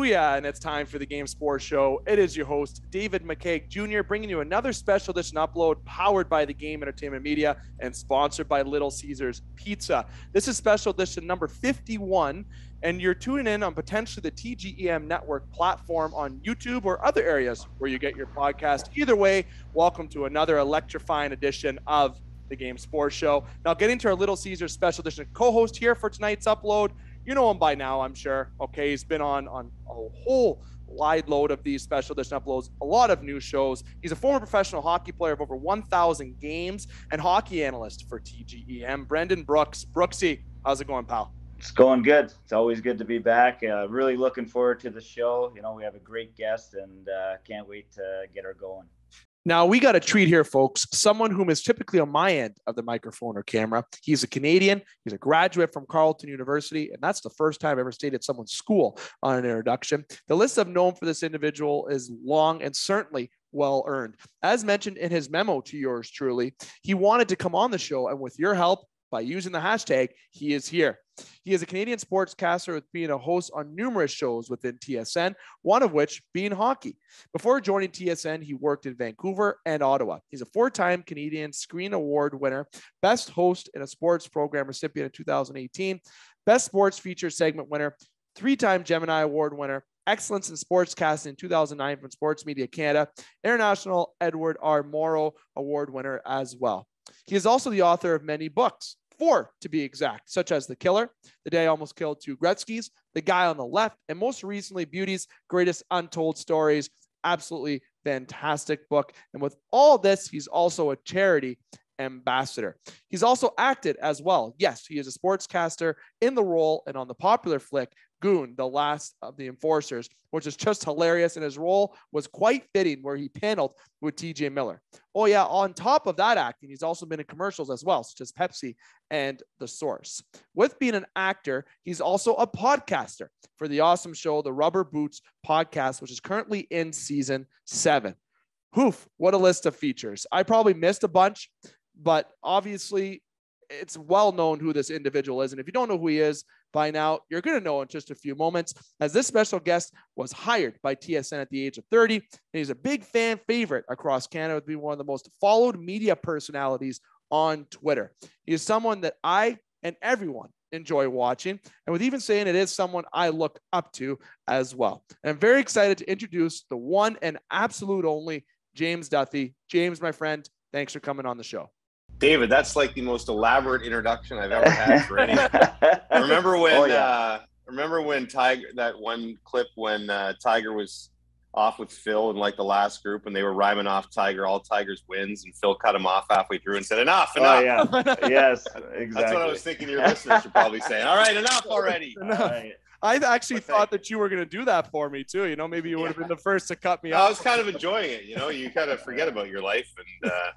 Booyah, and it's time for the Game Sports Show. It is your host, David McKay Jr., bringing you another special edition upload powered by the Game Entertainment Media and sponsored by Little Caesars Pizza. This is special edition number 51, and you're tuning in on potentially the TGEM network platform on YouTube or other areas where you get your podcast. Either way, welcome to another electrifying edition of the Game Sports Show. Now, getting to our Little Caesars special edition co host here for tonight's upload. You know him by now, I'm sure. Okay, he's been on on a whole wide load of these special edition uploads, a lot of new shows. He's a former professional hockey player of over 1,000 games and hockey analyst for TGEM. Brendan Brooks. Brooksy, how's it going, pal? It's going good. It's always good to be back. Uh, really looking forward to the show. You know, we have a great guest and uh, can't wait to get her going. Now we got a treat here, folks. Someone whom is typically on my end of the microphone or camera. He's a Canadian. He's a graduate from Carleton University, and that's the first time I've ever stayed at someone's school on an introduction. The list of known for this individual is long and certainly well earned. As mentioned in his memo to yours truly, he wanted to come on the show, and with your help, by using the hashtag, he is here. He is a Canadian sportscaster with being a host on numerous shows within TSN, one of which being hockey. Before joining TSN, he worked in Vancouver and Ottawa. He's a four time Canadian Screen Award winner, Best Host in a Sports Program recipient in 2018, Best Sports Feature Segment winner, three time Gemini Award winner, Excellence in Sportscasting in 2009 from Sports Media Canada, International Edward R. Murrow Award winner as well. He is also the author of many books, four to be exact, such as The Killer, The Day I Almost Killed Two Gretzky's, The Guy on the Left, and most recently, Beauties Greatest Untold Stories. Absolutely fantastic book. And with all this, he's also a charity ambassador. He's also acted as well. Yes, he is a sportscaster in the role and on the popular flick Goon, the last of the enforcers, which is just hilarious. And his role was quite fitting where he paneled with TJ Miller. Oh, yeah. On top of that acting, he's also been in commercials as well, such as Pepsi and The Source. With being an actor, he's also a podcaster for the awesome show, The Rubber Boots Podcast, which is currently in season seven. Hoof, what a list of features. I probably missed a bunch, but obviously it's well known who this individual is. And if you don't know who he is by now, you're going to know in just a few moments, as this special guest was hired by TSN at the age of 30. And he's a big fan favorite across Canada, being one of the most followed media personalities on Twitter. He is someone that I and everyone enjoy watching. And with even saying it is someone I look up to as well. And I'm very excited to introduce the one and absolute only James Duthie. James, my friend, thanks for coming on the show. David, that's like the most elaborate introduction I've ever had for any. I remember when oh, yeah. uh, remember when Tiger that one clip when uh, Tiger was off with Phil in like the last group and they were rhyming off Tiger, all Tigers wins, and Phil cut him off halfway through and said, Enough, enough. Oh, yeah. yes, exactly. That's what I was thinking your listeners are probably saying. All right, enough already. Enough. All right. I actually thought that you were going to do that for me too. You know, maybe you would have been the first to cut me off. I was kind of enjoying it. You know, you kind of forget about your life and uh,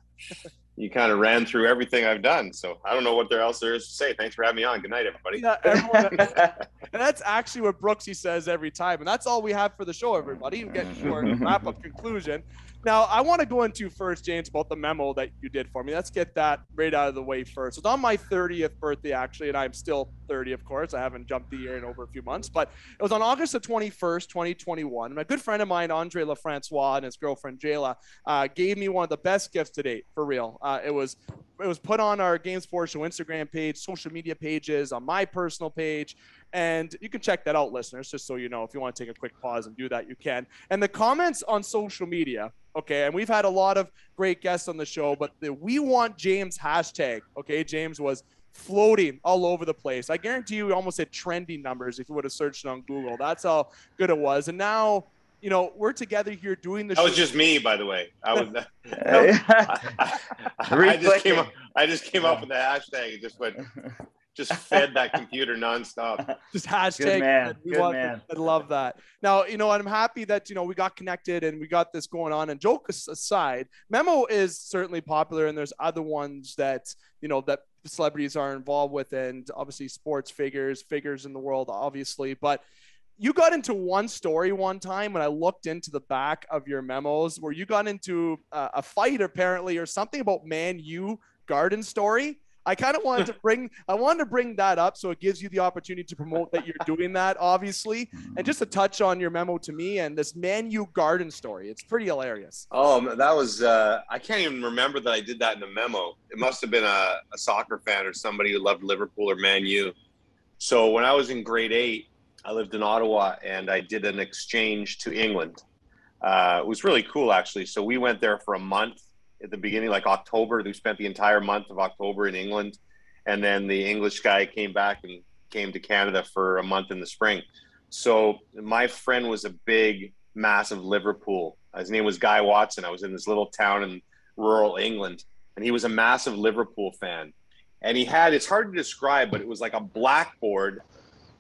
you kind of ran through everything I've done. So I don't know what there else there is to say. Thanks for having me on. Good night, everybody. Yeah, everyone, and that's actually what Brooksy says every time. And that's all we have for the show, everybody. We get short wrap up conclusion. Now, I want to go into first, James, about the memo that you did for me. Let's get that right out of the way first. It's on my 30th birthday, actually, and I'm still 30, of course. I haven't jumped the year in over a few months, but it was on August the 21st, 2021. And a good friend of mine, Andre LaFrancois, and his girlfriend, Jayla, uh, gave me one of the best gifts to date, for real. Uh, it was it was put on our Game Sports Show Instagram page, social media pages, on my personal page. And you can check that out, listeners, just so you know. If you want to take a quick pause and do that, you can. And the comments on social media Okay. And we've had a lot of great guests on the show, but the We Want James hashtag, okay, James was floating all over the place. I guarantee you, we almost hit trending numbers if you would have searched on Google. That's how good it was. And now, you know, we're together here doing the that show. was just me, by the way. I was. I, I, just came up. I just came up with the hashtag. It just went just fed that computer nonstop. Just hashtag. Good man. Good want, man. I love that. Now, you know, I'm happy that, you know, we got connected and we got this going on. And joke aside, Memo is certainly popular and there's other ones that, you know, that celebrities are involved with and obviously sports figures, figures in the world, obviously. But you got into one story one time when I looked into the back of your memos where you got into uh, a fight apparently or something about Man U garden story I kind of wanted to bring I wanted to bring that up so it gives you the opportunity to promote that you're doing that, obviously, and just to touch on your memo to me and this Man U Garden story. It's pretty hilarious. Oh, that was uh, I can't even remember that I did that in a memo. It must have been a, a soccer fan or somebody who loved Liverpool or Man U. So when I was in grade eight, I lived in Ottawa and I did an exchange to England. Uh, it was really cool actually. So we went there for a month at the beginning, like October. We spent the entire month of October in England, and then the English guy came back and came to Canada for a month in the spring. So my friend was a big, massive Liverpool. His name was Guy Watson. I was in this little town in rural England, and he was a massive Liverpool fan. And he had it's hard to describe, but it was like a blackboard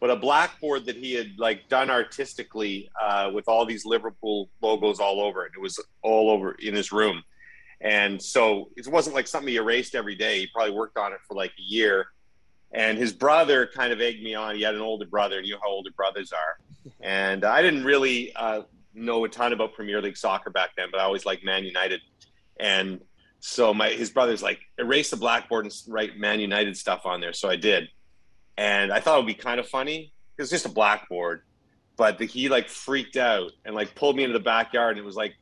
but a blackboard that he had like done artistically uh, with all these Liverpool logos all over it. It was all over in his room. And so it wasn't like something he erased every day. He probably worked on it for like a year. And his brother kind of egged me on. He had an older brother, and you know how older brothers are. And I didn't really uh, know a ton about Premier League soccer back then, but I always liked Man United. And so my his brother's like erase the blackboard and write Man United stuff on there. So I did, and I thought it would be kind of funny. It was just a blackboard, but the, he like freaked out and like pulled me into the backyard, and it was like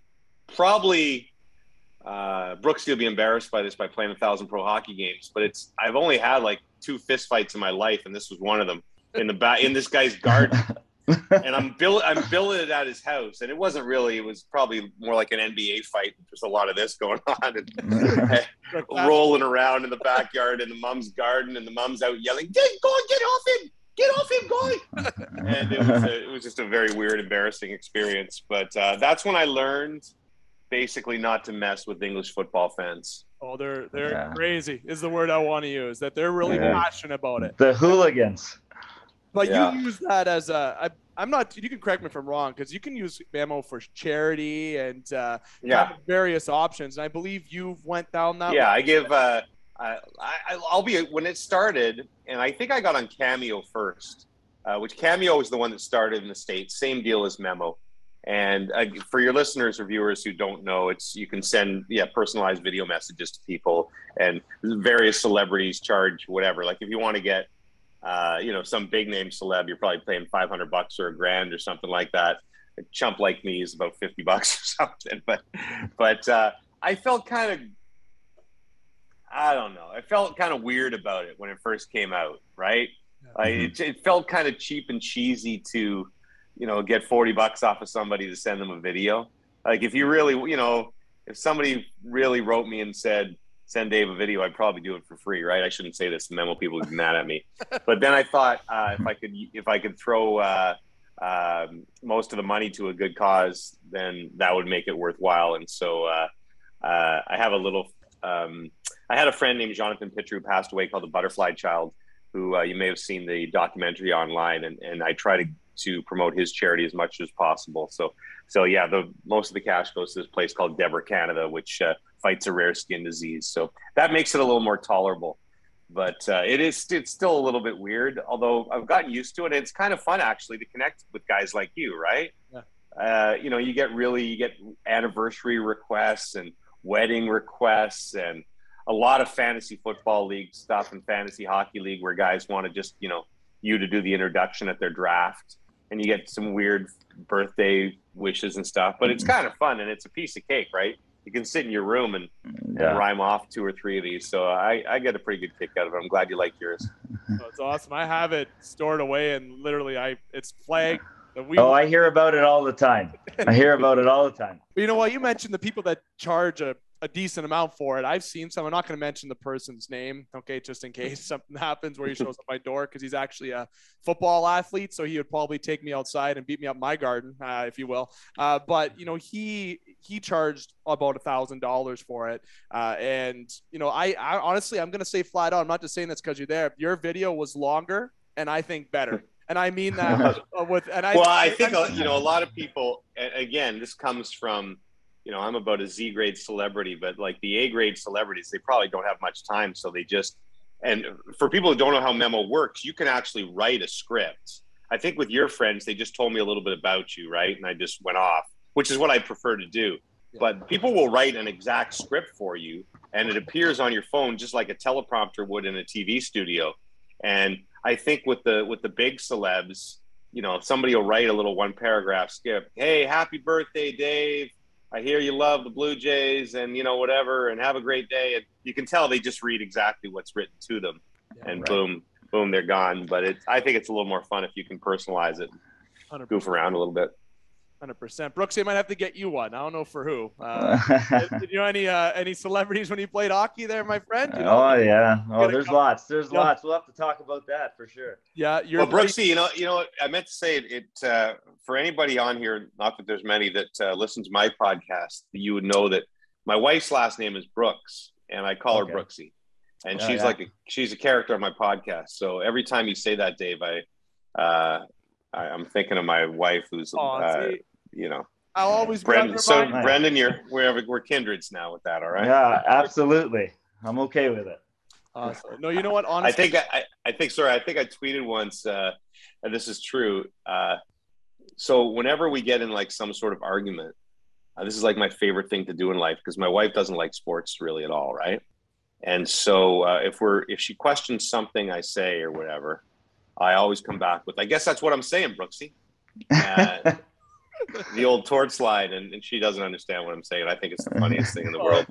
probably uh, Brooks will be embarrassed by this by playing a thousand pro hockey games, but it's I've only had like two fist fights in my life, and this was one of them in the back in this guy's garden. and I'm build I'm it at his house, and it wasn't really. It was probably more like an NBA fight. There's a lot of this going on, and rolling around in the backyard in the mom's garden, and the mom's out yelling, "Get go, get off him! Get off him, guy!" and it was a, it was just a very weird, embarrassing experience. But uh, that's when I learned basically not to mess with English football fans. Oh, they're they're yeah. crazy is the word I want to use. That they're really yeah. passionate about it. The hooligans. But yeah. you use that as a. I, I'm not. You can correct me if I'm wrong because you can use ammo for charity and uh, yeah, various options. And I believe you went down that. Yeah, I give. Uh, I, I I'll be when it started, and I think I got on Cameo first, uh, which Cameo was the one that started in the states. Same deal as Memo. And uh, for your listeners or viewers who don't know, it's you can send yeah personalized video messages to people, and various celebrities charge whatever. Like if you want to get, uh, you know, some big name celeb, you're probably paying 500 bucks or a grand or something like that. A chump like me is about 50 bucks or something. But but uh, I felt kind of I don't know. I felt kind of weird about it when it first came out, right? Like, it, it felt kind of cheap and cheesy to you know, get 40 bucks off of somebody to send them a video. Like if you really, you know, if somebody really wrote me and said, send Dave a video, I'd probably do it for free, right? I shouldn't say this. Memo people would be mad at me. But then I thought uh, if I could, if I could throw uh, uh, most of the money to a good cause, then that would make it worthwhile. And so uh, uh, I have a little. Um, I had a friend named Jonathan Pitre who passed away called the Butterfly Child, who uh, you may have seen the documentary online, and, and I try to to promote his charity as much as possible. So, so yeah, the most of the cash goes to this place called DEBRA Canada, which uh, fights a rare skin disease. So that makes it a little more tolerable. But uh, it is it's still a little bit weird, although I've gotten used to it. It's kind of fun actually to connect with guys like you, right? Yeah. Uh, you know, you get really you get anniversary requests and wedding requests and a lot of fantasy football league stuff and fantasy hockey league where guys want to just you know you to do the introduction at their draft and you get some weird birthday wishes and stuff. But it's mm-hmm. kind of fun and it's a piece of cake, right? You can sit in your room and, yeah. and rhyme off two or three of these. So I, I get a pretty good kick out of it. I'm glad you like yours. Oh, it's awesome. I have it stored away and literally I it's flagged. We, oh, I hear about it all the time. I hear about it all the time. you know what? You mentioned the people that charge a a decent amount for it. I've seen some. I'm not going to mention the person's name, okay, just in case something happens where he shows up my door because he's actually a football athlete. So he would probably take me outside and beat me up my garden, uh, if you will. Uh, but you know, he he charged about a thousand dollars for it, uh, and you know, I, I honestly, I'm going to say flat out. I'm not just saying this because you're there. Your video was longer, and I think better. And I mean that with, and I. Well, I think you know a lot of people. Again, this comes from you know, I'm about a Z grade celebrity, but like the A grade celebrities, they probably don't have much time. So they just, and for people who don't know how memo works, you can actually write a script. I think with your friends, they just told me a little bit about you, right? And I just went off, which is what I prefer to do. Yeah. But people will write an exact script for you and it appears on your phone just like a teleprompter would in a TV studio. And I think with the with the big celebs, you know, somebody will write a little one paragraph skip. Hey, happy birthday, Dave. I hear you love the Blue Jays and you know whatever and have a great day. And you can tell they just read exactly what's written to them. Yeah, and right. boom, boom, they're gone. But it's I think it's a little more fun if you can personalize it, 100%. goof around a little bit. Hundred percent. Brooks, I might have to get you one. I don't know for who. Uh, did you know any uh, any celebrities when you played hockey there, my friend? You know, oh yeah. Oh, there's lots. There's yeah. lots. We'll have to talk about that for sure. Yeah, you're. Well, Brooksy, you know, you know, I meant to say it, it uh, for anybody on here. Not that there's many that uh, listen to my podcast. You would know that my wife's last name is Brooks, and I call okay. her Brooksy, and oh, she's yeah. like a, she's a character on my podcast. So every time you say that, Dave, I. Uh, I, am thinking of my wife, who's uh, you know. I'll always Brendan. So Brendan, you're we're we're kindreds now with that. All right. Yeah, absolutely. I'm okay with it. Awesome. No, you know what? Honestly, I think I, I think sorry. I think I tweeted once, uh, and this is true. Uh, so whenever we get in like some sort of argument, uh, this is like my favorite thing to do in life because my wife doesn't like sports really at all, right? And so uh, if we're if she questions something I say or whatever, I always come back with, I guess that's what I'm saying, Brooksy. Uh, the old torch slide, and, and, she doesn't understand what I'm saying. I think it's the funniest thing in the world.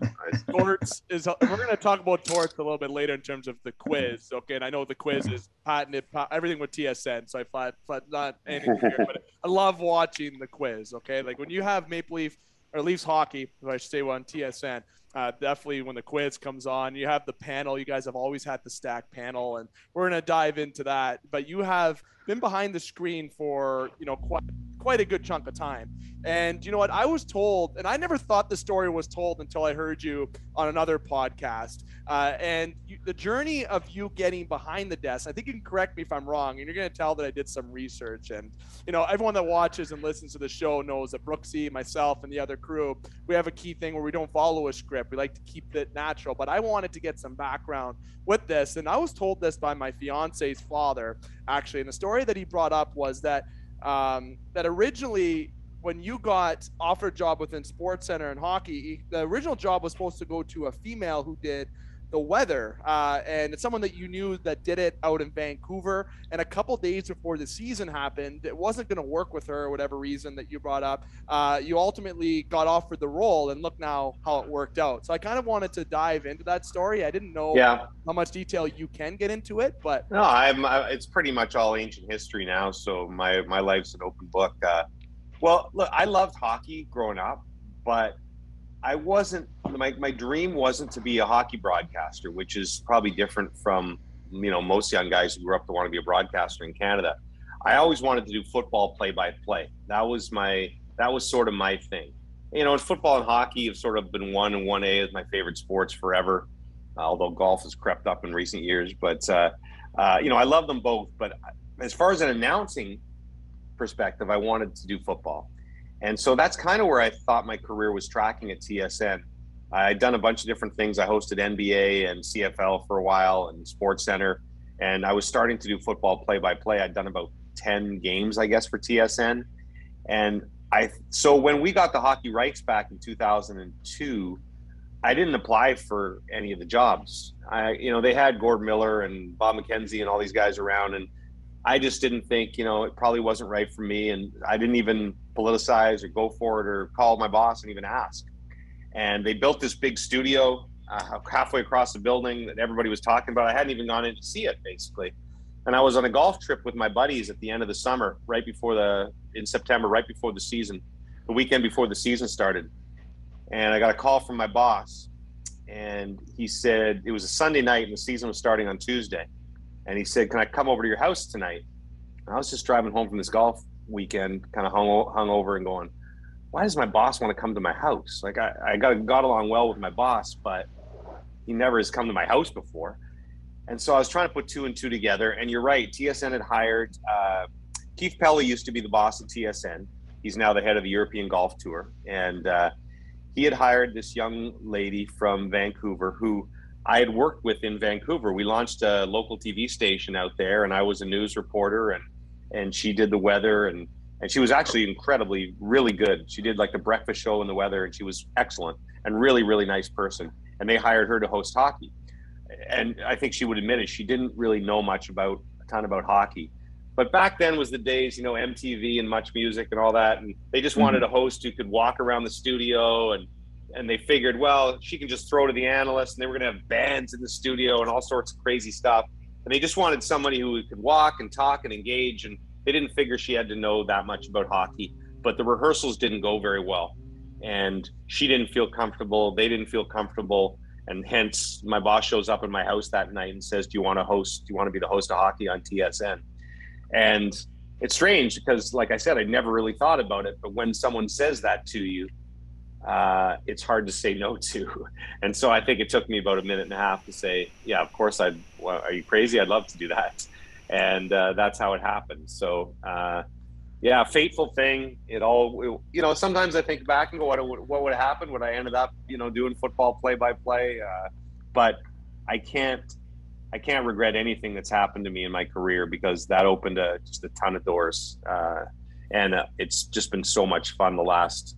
Torts is we're going to talk about torts a little bit later in terms of the quiz. Okay, and I know the quiz is patented, everything with TSN. So I thought, thought not anything here, but I love watching the quiz. Okay, like when you have Maple Leaf or Leafs hockey, if I should say, on TSN. Uh, definitely when the quiz comes on, you have the panel. You guys have always had the stack panel, and we're gonna dive into that. But you have been behind the screen for you know quite quite a good chunk of time. And you know what? I was told, and I never thought the story was told until I heard you on another podcast. Uh, and you, the journey of you getting behind the desk, I think you can correct me if I'm wrong, and you're going to tell that I did some research. And, you know, everyone that watches and listens to the show knows that Brooksy, myself, and the other crew, we have a key thing where we don't follow a script. We like to keep it natural. But I wanted to get some background with this. And I was told this by my fiance's father, actually. And the story that he brought up was that um, that originally when you got offered job within sports center and hockey the original job was supposed to go to a female who did the weather uh, and it's someone that you knew that did it out in vancouver. And a couple days before the season happened it wasn't going to work with her whatever reason that you brought up. Uh, you ultimately got offered the role and look now how it worked out. So i kind of wanted to dive into that story. I didn't know yeah. how much detail you can get into it but no i'm I, it's pretty much all ancient history now so my my life's an open book. Uh, well look i loved hockey growing up but I wasn't my my dream wasn't to be a hockey broadcaster, which is probably different from you know most young guys who grew up to want to be a broadcaster in Canada. I always wanted to do football play by play. That was my that was sort of my thing. You know, football and hockey have sort of been one and one A as my favorite sports forever. although golf has crept up in recent years, but uh, uh, you know I love them both. But as far as an announcing perspective, I wanted to do football. And so that's kind of where I thought my career was tracking at TSN. I'd done a bunch of different things. I hosted NBA and CFL for a while and Sports Center, and I was starting to do football play by play. I'd done about 10 games, I guess, for TSN. And I so when we got the hockey rights back in 2002, I didn't apply for any of the jobs. I, you know, they had Gord Miller and Bob McKenzie and all these guys around, and I just didn't think, you know, it probably wasn't right for me. And I didn't even politicize or go for it or call my boss and even ask. And they built this big studio uh, halfway across the building that everybody was talking about. I hadn't even gone in to see it basically. And I was on a golf trip with my buddies at the end of the summer, right before the, in September, right before the season, the weekend before the season started. And I got a call from my boss. And he said, it was a Sunday night and the season was starting on Tuesday and he said, "Can I come over to your house tonight?" And I was just driving home from this golf weekend, kind of hung hung over and going, "Why does my boss want to come to my house? Like I, I got got along well with my boss, but he never has come to my house before." And so I was trying to put two and two together. And you're right, TSN had hired uh, Keith Pelley used to be the boss of TSN. He's now the head of the European Golf Tour, and uh, he had hired this young lady from Vancouver who I had worked with in Vancouver. We launched a local TV station out there, and I was a news reporter, and and she did the weather, and and she was actually incredibly, really good. She did like the breakfast show and the weather, and she was excellent and really, really nice person. and they hired her to host hockey. And I think she would admit it. She didn't really know much about a ton about hockey. But back then was the days, you know, MTV and Much Music and all that, and they just wanted mm-hmm. a host who could walk around the studio and and they figured, well, she can just throw to the analyst, and they were going to have bands in the studio and all sorts of crazy stuff. And they just wanted somebody who could walk and talk and engage, and they didn't figure she had to know that much about hockey. But the rehearsals didn't go very well, and she didn't feel comfortable. They didn't feel comfortable, and hence my boss shows up in my house that night and says, "Do you want to host? Do you want to be the host of hockey on TSN?" And it's strange because, like I said, I never really thought about it. But when someone says that to you, uh, it's hard to say no to. And so I think it took me about a minute and a half to say, yeah, of course I'd, well, are you crazy? I'd love to do that. And uh, that's how it happened. So, uh, yeah, fateful thing. It all, you know, sometimes I think back and go, what, what would have happened? Would I ended up, you know, doing football play by play? But I can't, I can't regret anything that's happened to me in my career because that opened a, just a ton of doors. Uh, and uh, it's just been so much fun the last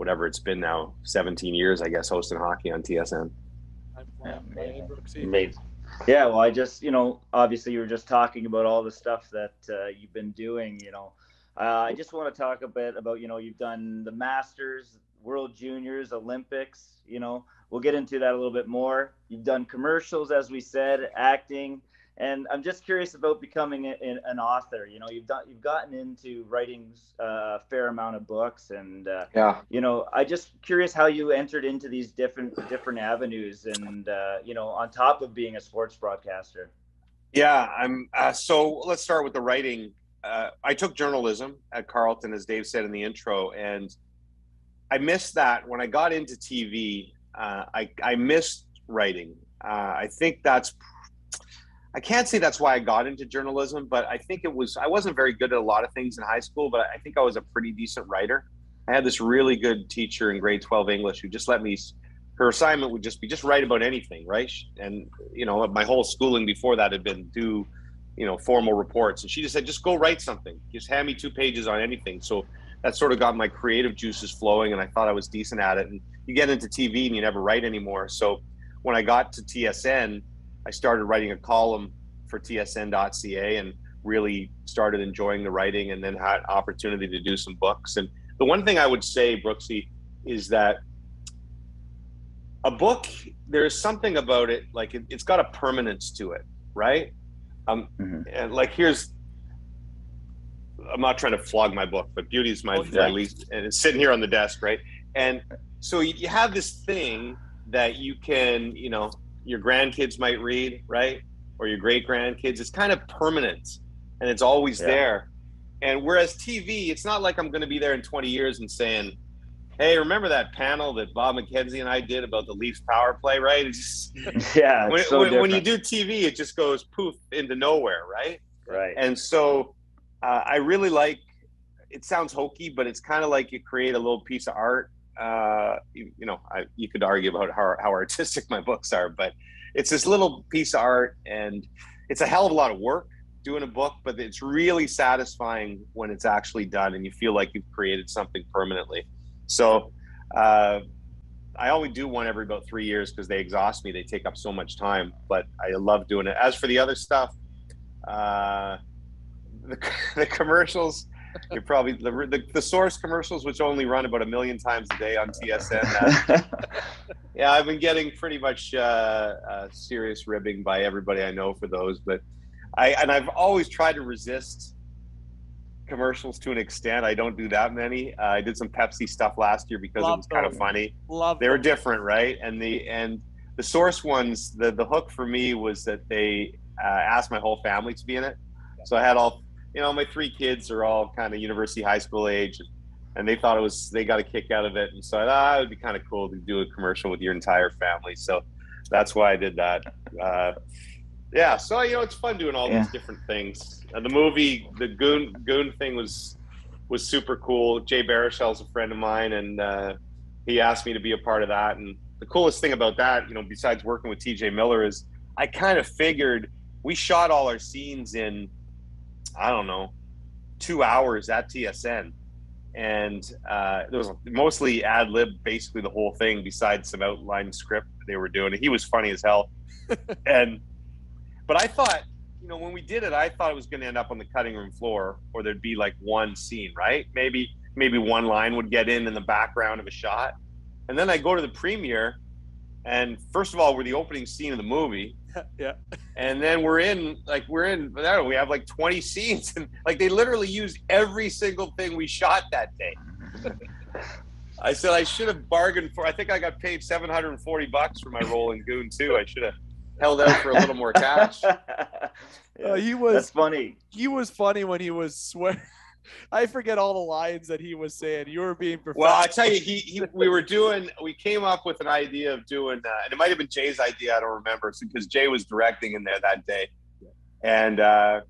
whatever it's been now, 17 years, I guess, hosting hockey on TSN. Yeah, amazing. Yeah, well, I just, you know, obviously you were just talking about all the stuff that uh, you've been doing, you know. Uh, I just want to talk a bit about, you know, you've done the Masters, World Juniors, Olympics, you know. We'll get into that a little bit more. You've done commercials, as we said, acting, and I'm just curious about becoming a, an author. You know, you've done you've gotten into writing uh, a fair amount of books, and uh, yeah, you know, I just curious how you entered into these different different avenues, and uh, you know, on top of being a sports broadcaster. Yeah, I'm. Uh, so let's start with the writing. Uh, I took journalism at Carleton, as Dave said in the intro, and I missed that when I got into TV. Uh, I I missed writing. I think that's I can't say that's why I got into journalism, but I think it was I wasn't very good at a lot of things in high school, but I think I was a pretty decent writer. I had this really good teacher in grade 12 English who just let me her assignment would just be just write about anything, right? And you know, my whole schooling before that had been do, you know, formal reports. And she just said, just go write something. Just hand me two pages on anything. So that sort of got my creative juices flowing and I thought I was decent at it. And you get into TV and you never write anymore. So when I got to TSN, I started writing a column for tsn.ca and really started enjoying the writing and then had opportunity to do some books. And the one thing I would say, Brooksy, is that a book, there's something about it, like it, has got a permanence to it, right? Um, mm-hmm. And like, here's, I'm not trying to flog my book, but Beauty is my, oh, yeah. least, and it's sitting here on the desk, right? And so you have this thing that you can, you know, your grandkids might read, right? Or your great grandkids. It's kind of permanent and it's always yeah. there. And whereas TV, it's not like I'm going to be there in 20 years and saying, hey, remember that panel that Bob McKenzie and I did about the Leafs power play, right? It's just, yeah. When, so when, when, you do TV, it just goes poof into nowhere, right? Right. And so uh, I really like. It sounds hokey, but it's kind of like you create a little piece of art uh, you, you, know, I, you could argue about how, how artistic my books are, but it's this little piece of art and it's a hell of a lot of work doing a book, but it's really satisfying when it's actually done and you feel like you've created something permanently. So, uh, I only do one every about three years because they exhaust me. They take up so much time, but I love doing it. As for the other stuff, uh, the, the commercials, you're probably the, the, the source commercials, which only run about a million times a day on TSN. Uh, yeah, I've been getting pretty much uh, uh, serious ribbing by everybody I know for those, but I and I've always tried to resist commercials to an extent. I don't do that many. Uh, I did some Pepsi stuff last year because Love it was them. kind of funny. Love they them. were different, right? And the and the source ones, the the hook for me was that they uh, asked my whole family to be in it. So I had all you know, my three kids are all kind of university, high school age, and they thought it was they got a kick out of it, and so I thought ah, it would be kind of cool to do a commercial with your entire family. So that's why I did that. Uh, yeah, so you know, it's fun doing all yeah. these different things. Uh, the movie, the Goon Goon thing was was super cool. Jay Baruchel's a friend of mine, and uh, he asked me to be a part of that. And the coolest thing about that, you know, besides working with T.J. Miller, is I kind of figured we shot all our scenes in I don't know, two hours at TSN. And uh, there was mostly ad lib, basically the whole thing, besides some outline script. they were doing. He was funny as hell, and but I thought, you know, when we did it, I thought it was going to end up on the cutting room floor, or there'd be like one scene, right? Maybe maybe one line would get in in the background of a shot, and then I go to the premiere, and first of all, we're the opening scene of the movie. yeah. And then we're in like we're in I don't know, we have like 20 scenes and like they literally used every single thing we shot that day. I said I should have bargained for I think I got paid 740 bucks for my role in Goon 2. I should have held out for a little more cash. yeah, uh, he was That's funny. He was funny when he was swearing I forget all the lines that he was saying. You were being professional. Well, I tell you, he, he we were doing. We came up with an idea of doing, uh, and it might have been Jay's idea. I don't remember because Jay was directing in there that day, and uh,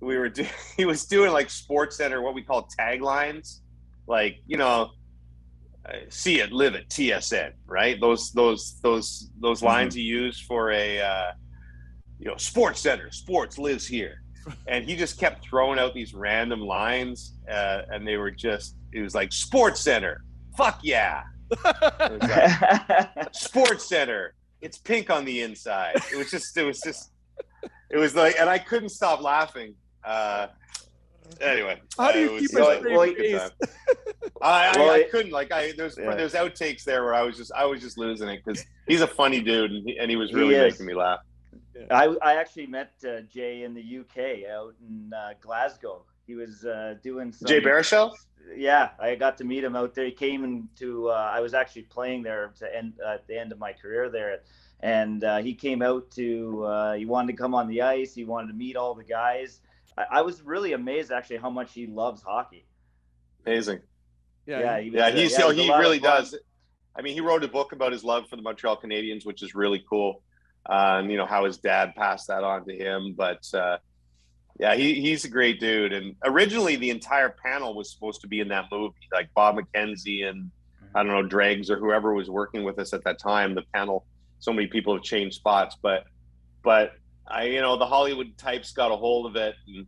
we were. Do, he was doing like Sports Center, what we call taglines, like you know, uh, see it, live it, TSN, right? Those those those those lines mm-hmm. you use for a. Uh, you know, Sports Center, sports lives here and he just kept throwing out these random lines, uh, and they were just it was like Sports Center, fuck yeah, like, Sports Center, it's pink on the inside. It was just it was just it was like, and I couldn't stop laughing. Uh, anyway, how do you uh, keep a straight face? I, I, I, couldn't like I there's yeah. there's outtakes there where I was just I was just losing it because he's a funny dude and he, and he was really he making me laugh. I, I actually met uh, Jay in the UK out in uh, Glasgow. He was uh, doing some, Jay Baruchel. Yeah, I got to meet him out there. He came into. Uh, I was actually playing there to end at the end of my career there, and uh, he came out to. Uh, he wanted to come on the ice. He wanted to meet all the guys. I, I was really amazed actually how much he loves hockey. Amazing. Yeah, yeah, he, was, yeah, he's, yeah, he really does. I mean, he wrote a book about his love for the Montreal Canadiens, which is really cool and you know how his dad passed that on to him. But uh, yeah, he, he's a great dude. And originally, the entire panel was supposed to be in that movie, like Bob McKenzie and I don't know Dregs or whoever was working with us at that time. The panel, so many people have changed spots, but but I you know the Hollywood types got a hold of it and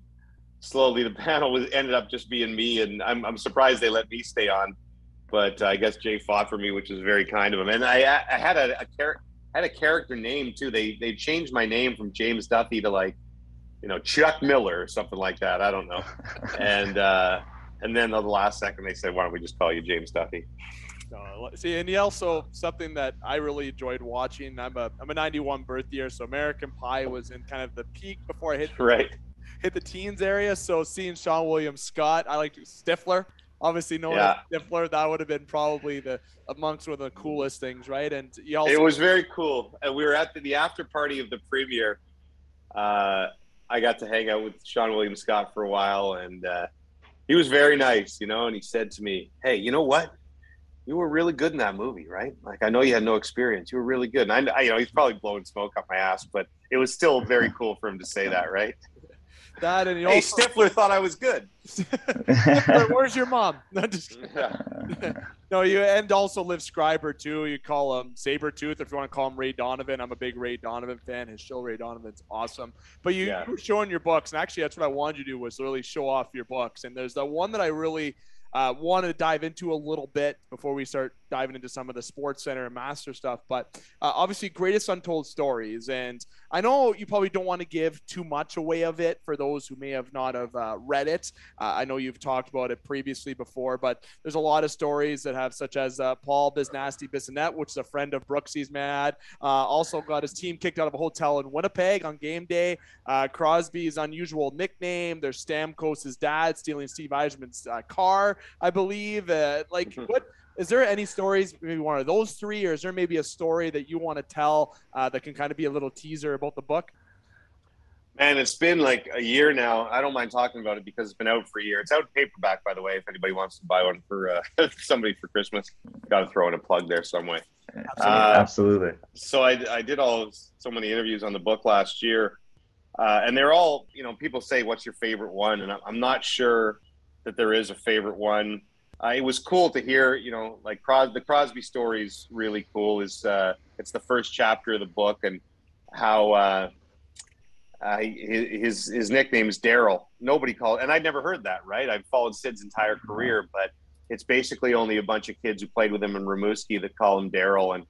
slowly the panel was ended up just being me and I'm, I'm surprised they let me stay on but uh, I guess Jay fought for me which was very kind of him and I, I had a, a character had a character name too. They they changed my name from James Duthie to like, you know, Chuck Miller or something like that. I don't know. and uh, and then the last second they said, why don't we just call you James Duthie? Uh, see, and he also something that I really enjoyed watching. I'm a I'm a '91 birth year, so American Pie was in kind of the peak before I hit right hit the teens area. So seeing Seann William Scott, I like Stifler obviously knowing yeah. Stifler, that would have been probably the amongst one of the coolest things, right? And also- it was very cool. And we were at the, the after party of the premiere. Uh, I got to hang out with Seann William Scott for a while, and uh, he was very nice, you know. And he said to me, "Hey, you know what? You were really good in that movie, right? Like I know you had no experience. You were really good." And I, I you know, he's probably blowing smoke up my ass, but it was still very cool for him to say that, right? That, and he hey, also, Stifler thought I was good. Stifler, where's your mom? No, just no, you and also Liev Schreiber too. You call him Saber Sabretooth if you want to call him Ray Donovan. I'm a big Ray Donovan fan. His show Ray Donovan's awesome. But you, yeah. you were showing your books, and actually that's what I wanted you to do was really show off your books. And there's the one that I really uh, wanted to dive into a little bit before we start diving into some of the sports center and master stuff but uh, obviously greatest untold stories and i know you probably don't want to give too much away of it for those who may have not have uh, read it uh, i know you've talked about it previously before but there's a lot of stories that have such as uh, paul biznasty bissonnette which is a friend of brooksy's mad uh, also got his team kicked out of a hotel in winnipeg on game day crosby's unusual nickname there's stamkos's dad stealing steve yzerman's car i believe like mm-hmm. what is there any stories, maybe one of those three, or is there maybe a story that you want to tell uh, that can kind of be a little teaser about the book? Man, it's been like a year now. I don't mind talking about it because it's been out for a year. It's out in paperback, by the way. If anybody wants to buy one for uh, somebody for Christmas, got to throw in a plug there some way. Absolutely. Uh, Absolutely. So I, I did all so many interviews on the book last year, uh, and they're all you know. People say, "What's your favorite one?" And I'm not sure that there is a favorite one uh, it was cool to hear, you know, like Cros- the Crosby story is really cool. Is uh, it's the first chapter of the book and how uh, uh, his his nickname is Daryl. Nobody called, and I'd never heard that. Right, I've followed Sid's entire career, but it's basically only a bunch of kids who played with him in Rimouski that call him Daryl. And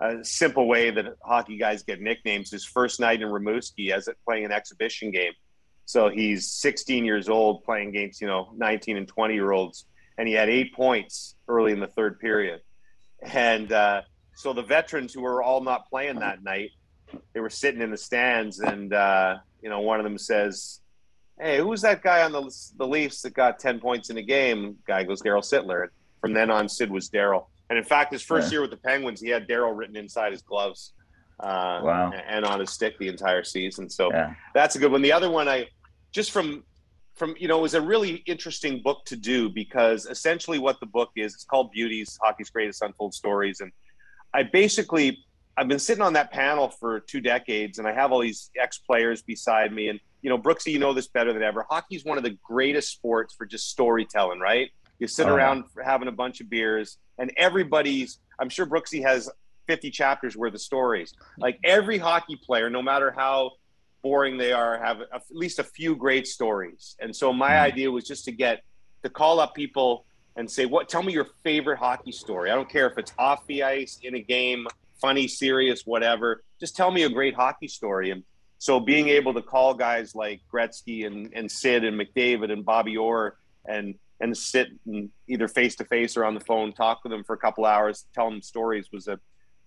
a simple way that hockey guys get nicknames. His first night in Rimouski as it playing an exhibition game. So he's 16 years old playing against, you know, 19 and 20 year olds. And he had eight points early in the third period. And uh, so the veterans who were all not playing that night, they were sitting in the stands. And, uh, you know, one of them says, Hey, who was that guy on the, the Leafs that got 10 points in a game? Guy goes, Daryl Sittler. From then on, Sid was Daryl. And in fact, his first yeah. year with the Penguins, he had Daryl written inside his gloves. Uh, wow. And on his stick the entire season. So yeah. that's a good one. The other one, I just from from you know, it was a really interesting book to do because essentially what the book is, it's called Beauties, Hockey's Greatest Untold Stories, and I basically I've been sitting on that panel for two decades, and I have all these ex players beside me, and you know, Brooksy, you know this better than ever. Hockey is one of the greatest sports for just storytelling, right? You sit oh, around having a bunch of beers, and everybody's. I'm sure Brooksy has 50 chapters worth of stories. Like every hockey player, no matter how boring they are, have at least a few great stories. And so my mm. idea was just to get to call up people and say, "What? Tell me your favorite hockey story. I don't care if it's off the ice, in a game, funny, serious, whatever. Just tell me a great hockey story." And so being able to call guys like Gretzky and, and Sid and McDavid and Bobby Orr and and sit and either face to face or on the phone, talk with them for a couple hours, tell them stories was a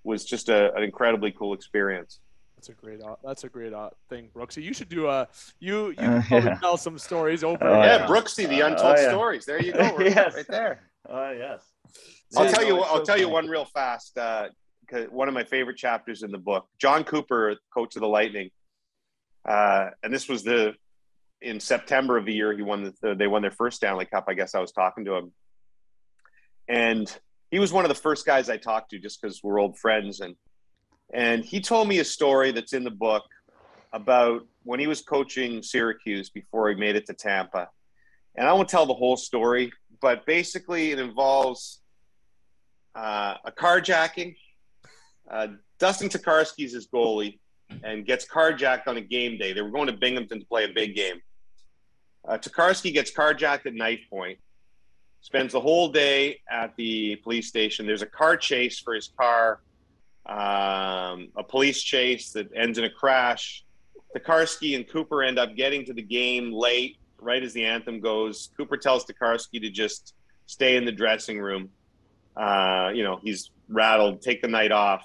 was just a, an incredibly cool experience. That's a great. Uh, that's a great uh, thing, Brooksy. You should do a. Uh, you you uh, yeah. tell some stories over. Uh, yeah, Brooksy, the untold uh, yeah. stories. There you go. Right, yes. right there. Oh yes. I'll tell you. I'll so tell you one real fast. Uh, one of my favorite chapters in the book. Jon Cooper, coach of the Lightning, uh, and this was the in September of the year he won the, they won their first Stanley Cup. I guess I was talking to him, and he was one of the first guys I talked to just because we're old friends, and and he told me a story that's in the book about when he was coaching Syracuse before he made it to Tampa, and I won't tell the whole story, but basically it involves uh, a carjacking. Uh, Dustin is his goalie and gets carjacked on a game day. They were going to Binghamton to play a big game. Uh, Tokarski gets carjacked at knife point, spends the whole day at the police station. There's a car chase for his car, um, a police chase that ends in a crash. Tokarski and Cooper end up getting to the game late, right as the anthem goes. Cooper tells Tokarski to just stay in the dressing room. Uh, you know, he's rattled, take the night off.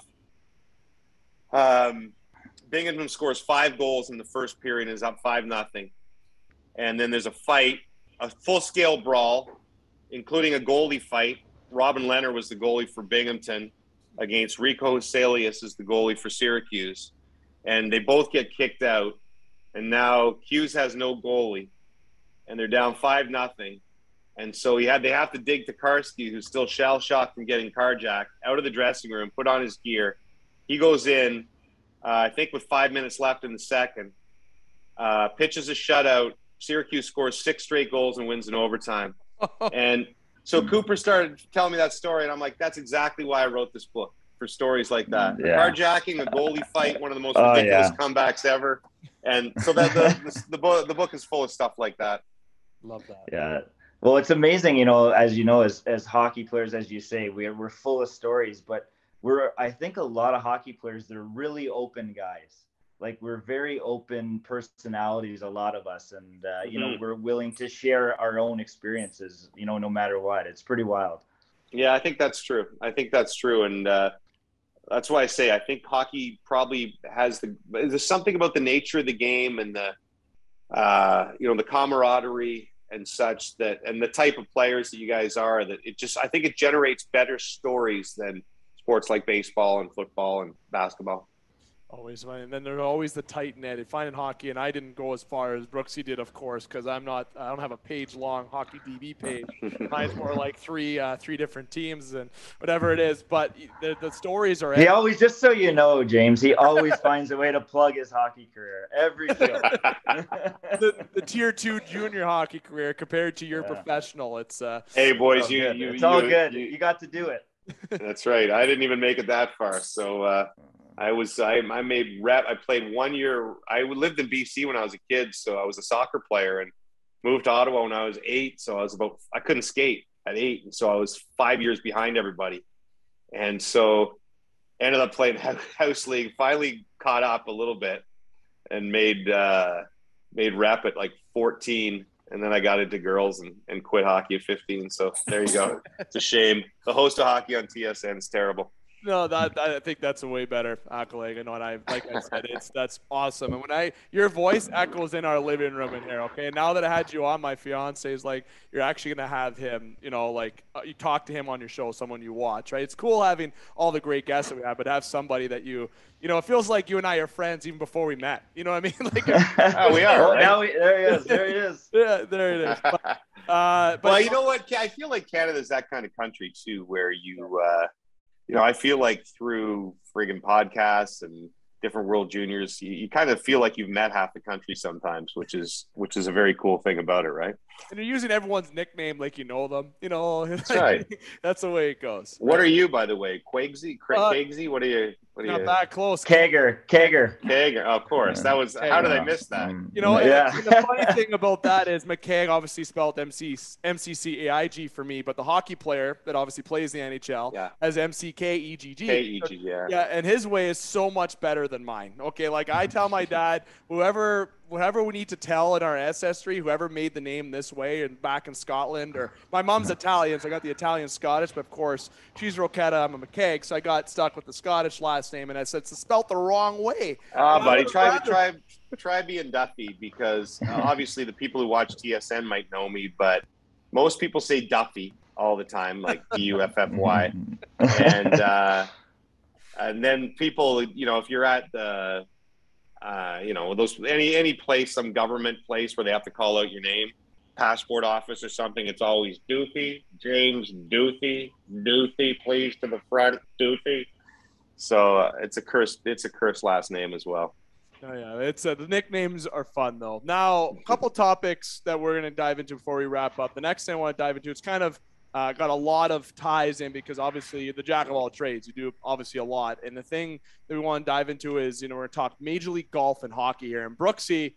Um, Binghamton scores five goals in the first period and is up five nothing and then there's a fight, a full scale brawl, including a goalie fight. Robin Lehner was the goalie for Binghamton against Riku Helenius is the goalie for Syracuse, and they both get kicked out. And now Hughes has no goalie, and they're down five nothing. And so he had they have to dig Tokarski, who's still shell shocked from getting carjacked, out of the dressing room, put on his gear. He goes in, uh, I think with five minutes left in the second, uh, pitches a shutout Syracuse scores six straight goals and wins in overtime. and so Cooper started telling me that story, and I'm like, that's exactly why I wrote this book for stories like that. Yeah. Carjacking, a goalie fight, one of the most oh, ridiculous yeah. comebacks ever. And so that the, the, the, book, the book is full of stuff like that. Love that. Yeah. Well, it's amazing, you know, as you know, as, as hockey players, as you say, we're, we're full of stories, but we're, I think a lot of hockey players, they're really open guys like we're very open personalities a lot of us and uh, you know mm-hmm. we're willing to share our own experiences you know no matter what. It's pretty wild. Yeah i think that's true. I think that's true and uh, that's why i say i think hockey probably has the there's something about the nature of the game and the uh, you know the camaraderie and such that and the type of players that you guys are that it just i think it generates better stories than sports like baseball and football and basketball Always, and then there's always the tight net. Finding hockey, and I didn't go as far as Brooksy did, of course, because I'm not. I don't have a page-long hockey DB page. Mine's more like three, uh, three different teams and whatever it is. But the, the stories are. He always, just so you know, James, he always finds a way to plug his hockey career every show. the, the tier two junior hockey career compared to your yeah. professional, it's. Uh, hey boys, you, you, it's you, all good. You, you got to do it. That's right. I didn't even make it that far, so. Uh, I was I, I made rep. I played one year. I lived in BC when I was a kid, so I was a soccer player and moved to Ottawa when I was eight. So I was about I couldn't skate at eight, and so I was five years behind everybody. And so ended up playing house league. Finally caught up a little bit and made uh, made rep at like 14 and then I got into girls and, and quit hockey at 15. So there you go. it's a shame. The host of hockey on TSN is terrible. No, that I think that's a way better accolade. And what I like I said, it's that's awesome. And when I your voice echoes in our living room in here. Okay, now that I had you on, my fiance is like, you're actually gonna have him. You know, like uh, you talk to him on your show, someone you watch, right? It's cool having all the great guests that we have, but have somebody that you, you know, it feels like you and I are friends even before we met. You know what I mean? Like, oh, we are. Right? Now we, there he is. There he is. yeah, there it is. But, uh, but, well, you know what? I feel like Canada's that kind of country too, where you. Uh, you know, I feel like through friggin' podcasts and different World Juniors, you, you, kind of feel like you've met half the country sometimes, which is which is a very cool thing about it, right? And you're using everyone's nickname like you know them. You know, that's right. that's the way it goes. What are you, by the way, Quagsy? Quagsy? Uh, what are you? What are not you? that close. Kager. Kager. Kager. of course. That was. Kager. How did I miss that? You know, yeah. And, and the funny thing about that is McKaig obviously spelled MC MCCAIG for me, but the hockey player that obviously plays the NHL yeah. has MCKEGG. KEG, yeah. Yeah, and his way is so much better than mine. Okay, like I tell my dad, whoever whatever we need to tell in our ancestry, whoever made the name this way and back in Scotland, or my mom's Italian, so I got the Italian Scottish, but of course she's Rocchetta, I'm a McKaig, so I got stuck with the Scottish last name, and I said it's spelt the wrong way. Ah, uh, buddy, try try try being Duffy because uh, obviously the people who watch TSN might know me, but most people say Duffy all the time, like D U F F Y, and uh, and then people, you know, if you're at the uh, you know, those any any place, some government place where they have to call out your name, passport office or something. It's always Doofy, James Doofy, Doofy, please to the front, Doofy. So uh, it's a curse. It's a curse last name as well. Oh yeah, it's uh, the nicknames are fun though. Now, a couple topics that we're going to dive into before we wrap up. The next thing I want to dive into, it's kind of uh, got a lot of ties in because obviously the jack of all trades. You do obviously a lot. And the thing that we want to dive into is, you know, we're going to talk Major League Golf and hockey here. And Brooksy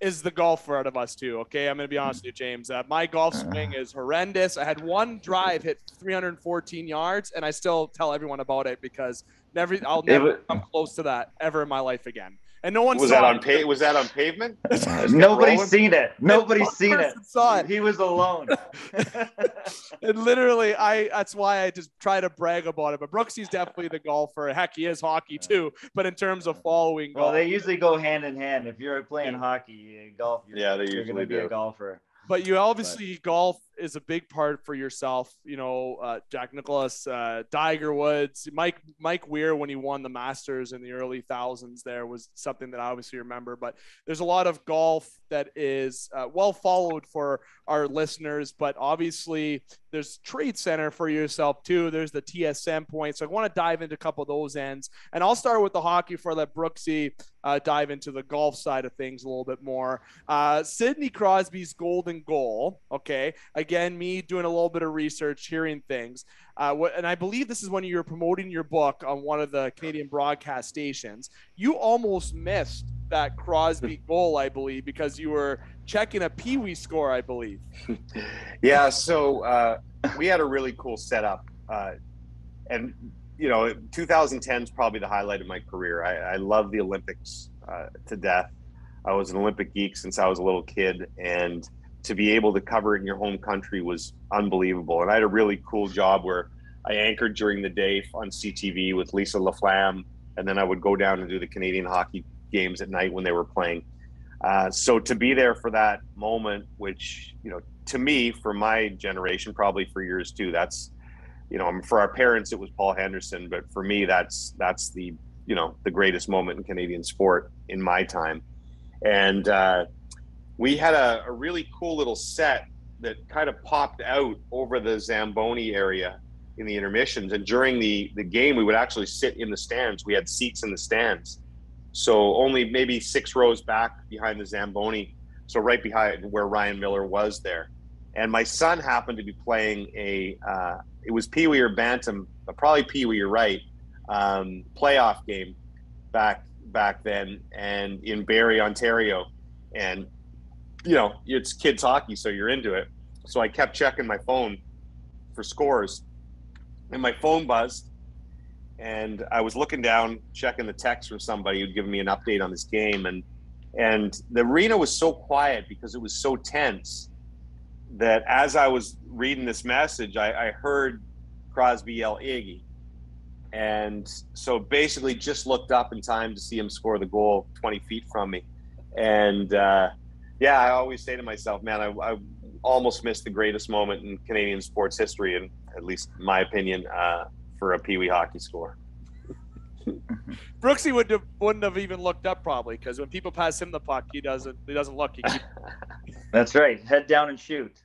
is the golfer out of us too. Okay, I'm going to be honest with you, James. Uh, my golf uh-huh. swing is horrendous. I had one drive hit 314 yards, and I still tell everyone about it because never I'll never come close to that ever in my life again and no one was that on pa- was that on pavement? Nobody's seen it. Nobody's seen it. Saw it. He was alone. and literally, I that's why I just try to brag about it. But Brooksy's definitely the golfer. Heck, he is hockey too. But in terms of following, well, golf, they usually go hand in hand. If you're playing hockey, golf, yeah, they usually going to be do. a golfer. But you obviously but. golf is a big part for yourself. You know, uh, Jack Nicklaus, uh, Tiger Woods, Mike Mike Weir when he won the Masters in the early thousands. There was something that I obviously remember. But there's a lot of golf that is uh, well followed for our listeners. But obviously, there's Trade Center for yourself too. There's the TSN points. So I want to dive into a couple of those ends, and I'll start with the hockey for let Brooksy uh, dive into the golf side of things a little bit more. Uh, Sidney Crosby's golden goal. Okay, again, me doing a little bit of research, hearing things. Uh, what, and I believe this is when you were promoting your book on one of the Canadian broadcast stations. You almost missed that Crosby goal, I believe, because you were checking a Pee Wee score, I believe. yeah, so uh, we had a really cool setup. Uh, and, you know, 2010 is probably the highlight of my career. I, I love the Olympics uh, to death. I was an Olympic geek since I was a little kid. And, to be able to cover it in your home country was unbelievable. And I had a really cool job where I anchored during the day on CTV with Lisa LaFlamme, and then I would go down and do the Canadian hockey games at night when they were playing. Uh, so to be there for that moment, which you know, to me, for my generation, probably for yours too, that's you know, for our parents it was Paul Henderson, but for me, that's that's the you know the greatest moment in Canadian sport in my time, and. Uh, we had a, a really cool little set that kind of popped out over the Zamboni area in the intermissions. And during the, the game, we would actually sit in the stands. We had seats in the stands. So only maybe six rows back behind the Zamboni. So right behind where Ryan Miller was there. And my son happened to be playing a, uh, it was Pee Wee or Bantam, probably Pee Wee, you're right, um, playoff game back back then and in Barrie, Ontario. And you know, it's kids hockey, so you're into it. So I kept checking my phone for scores, and my phone buzzed, and I was looking down, checking the text from somebody who'd given me an update on this game, and and the arena was so quiet because it was so tense that as I was reading this message, I, I heard Crosby yell Iggy. And so basically just looked up in time to see him score the goal 20 feet from me. And uh, yeah, I always say to myself, man, I, I, almost missed the greatest moment in Canadian sports history, and at least my opinion, uh, for a Pee Wee hockey score. Brooksy would have, wouldn't have even looked up probably because when people pass him the puck, he doesn't he doesn't look. He keeps... That's right. Head down and shoot.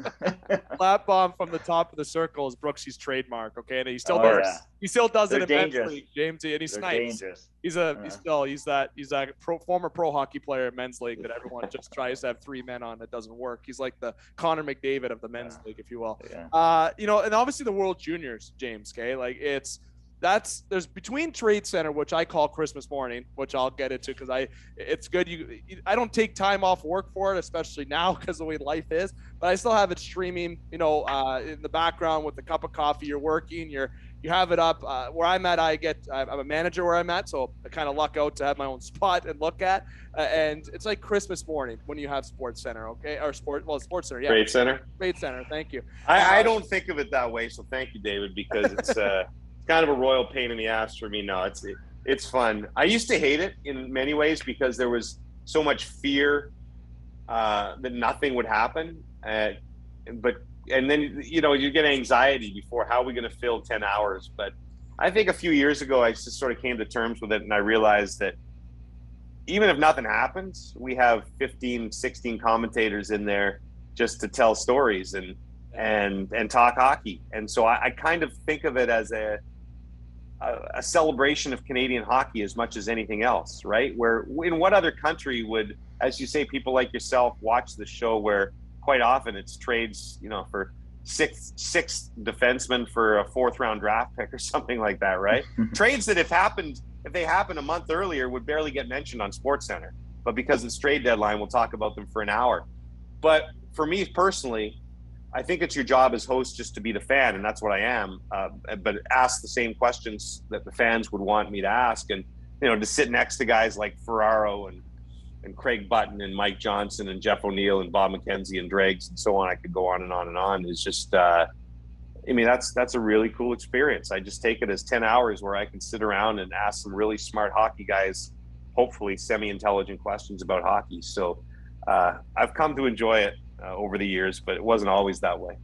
Lap bomb from the top of the circle is Brooksy's trademark. Okay, and he still oh, does. Yeah. He still does They're it immensely, James. And he's nice. He's a he's still he's that he's that pro, former pro hockey player in men's league that everyone just tries to have three men on. It doesn't work. He's like the Connor McDavid of the men's yeah. league, if you will. Yeah. Uh, you know, and obviously the World Juniors, James. Okay, like it's that's there's between trade center which i call christmas morning which i'll get into because i it's good. You i don't take time off work for it especially now because the way life is but i still have it streaming you know uh, in the background with a cup of coffee. You're working you're you have it up uh, where i'm at i get i'm a manager where i'm at so i kind of luck out to have my own spot and look at uh, and it's like christmas morning when you have sports center okay? Or sport well sports center yeah. Trade center? Trade center thank you. I, I uh, don't think of it that way so thank you david because it's uh kind of a royal pain in the ass for me. No, it's it, it's fun. I used to hate it in many ways because there was so much fear uh, that nothing would happen. Uh, but and then you know you get anxiety before how are we going to fill 10 hours but i think a few years ago i just sort of came to terms with it and i realized that even if nothing happens we have 15 16 commentators in there just to tell stories and and and talk hockey and so i, I kind of think of it as a a, celebration of Canadian hockey as much as anything else, right? Where in what other country would, as you say, people like yourself watch the show where quite often it's trades, you know, for six six defensemen for a fourth round draft pick or something like that, right? trades that if happened if they happened a month earlier would barely get mentioned on Sports Center, but because it's trade deadline, we'll talk about them for an hour. But for me personally, I think it's your job as host just to be the fan, and that's what I am. Uh, but ask the same questions that the fans would want me to ask, and you know, to sit next to guys like Ferraro and and Craig Button and Mike Johnson and Jeff O'Neill and Bob McKenzie and Dregs and so on. I could go on and on and on. Is just, uh, I mean, that's that's a really cool experience. I just take it as ten hours where I can sit around and ask some really smart hockey guys, hopefully semi-intelligent questions about hockey. So uh, I've come to enjoy it uh, over the years, but it wasn't always that way.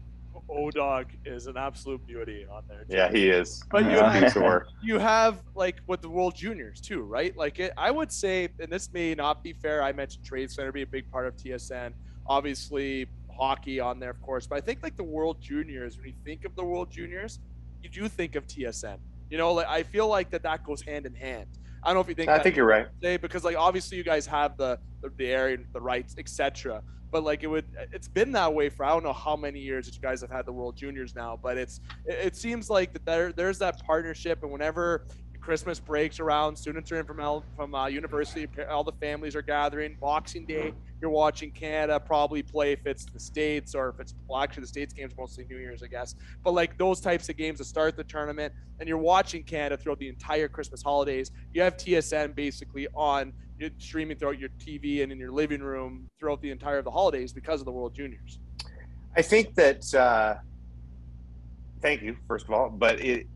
O Dog is an absolute beauty on there. Too. Yeah, he is. But you, have, you have like with the World Juniors too, right? Like it, I would say, and this may not be fair. I mentioned Trade Center be a big part of TSN. Obviously, hockey on there, of course. But I think like the World Juniors, when you think of the World Juniors, you do think of TSN. You know, like I feel like that that goes hand in hand. I don't know if you think. I think you're right. Because like obviously you guys have the the, the area, the rights, etc but like it would uh, it's been that way for I don't know how many years that you guys have had the World Juniors now, but it's it, seems like that there there's that partnership and whenever Christmas breaks around, students are in from from uh, university, all the families are gathering. Boxing Day, you're watching Canada probably play if it's the states or if it's well, actually the states games mostly New Year's, I guess. But like those types of games to start the tournament, and you're watching Canada throughout the entire Christmas holidays. You have TSN basically on streaming throughout your TV and in your living room throughout the entire of the holidays because of the World Juniors. I think that. Uh, thank you, first of all, but it,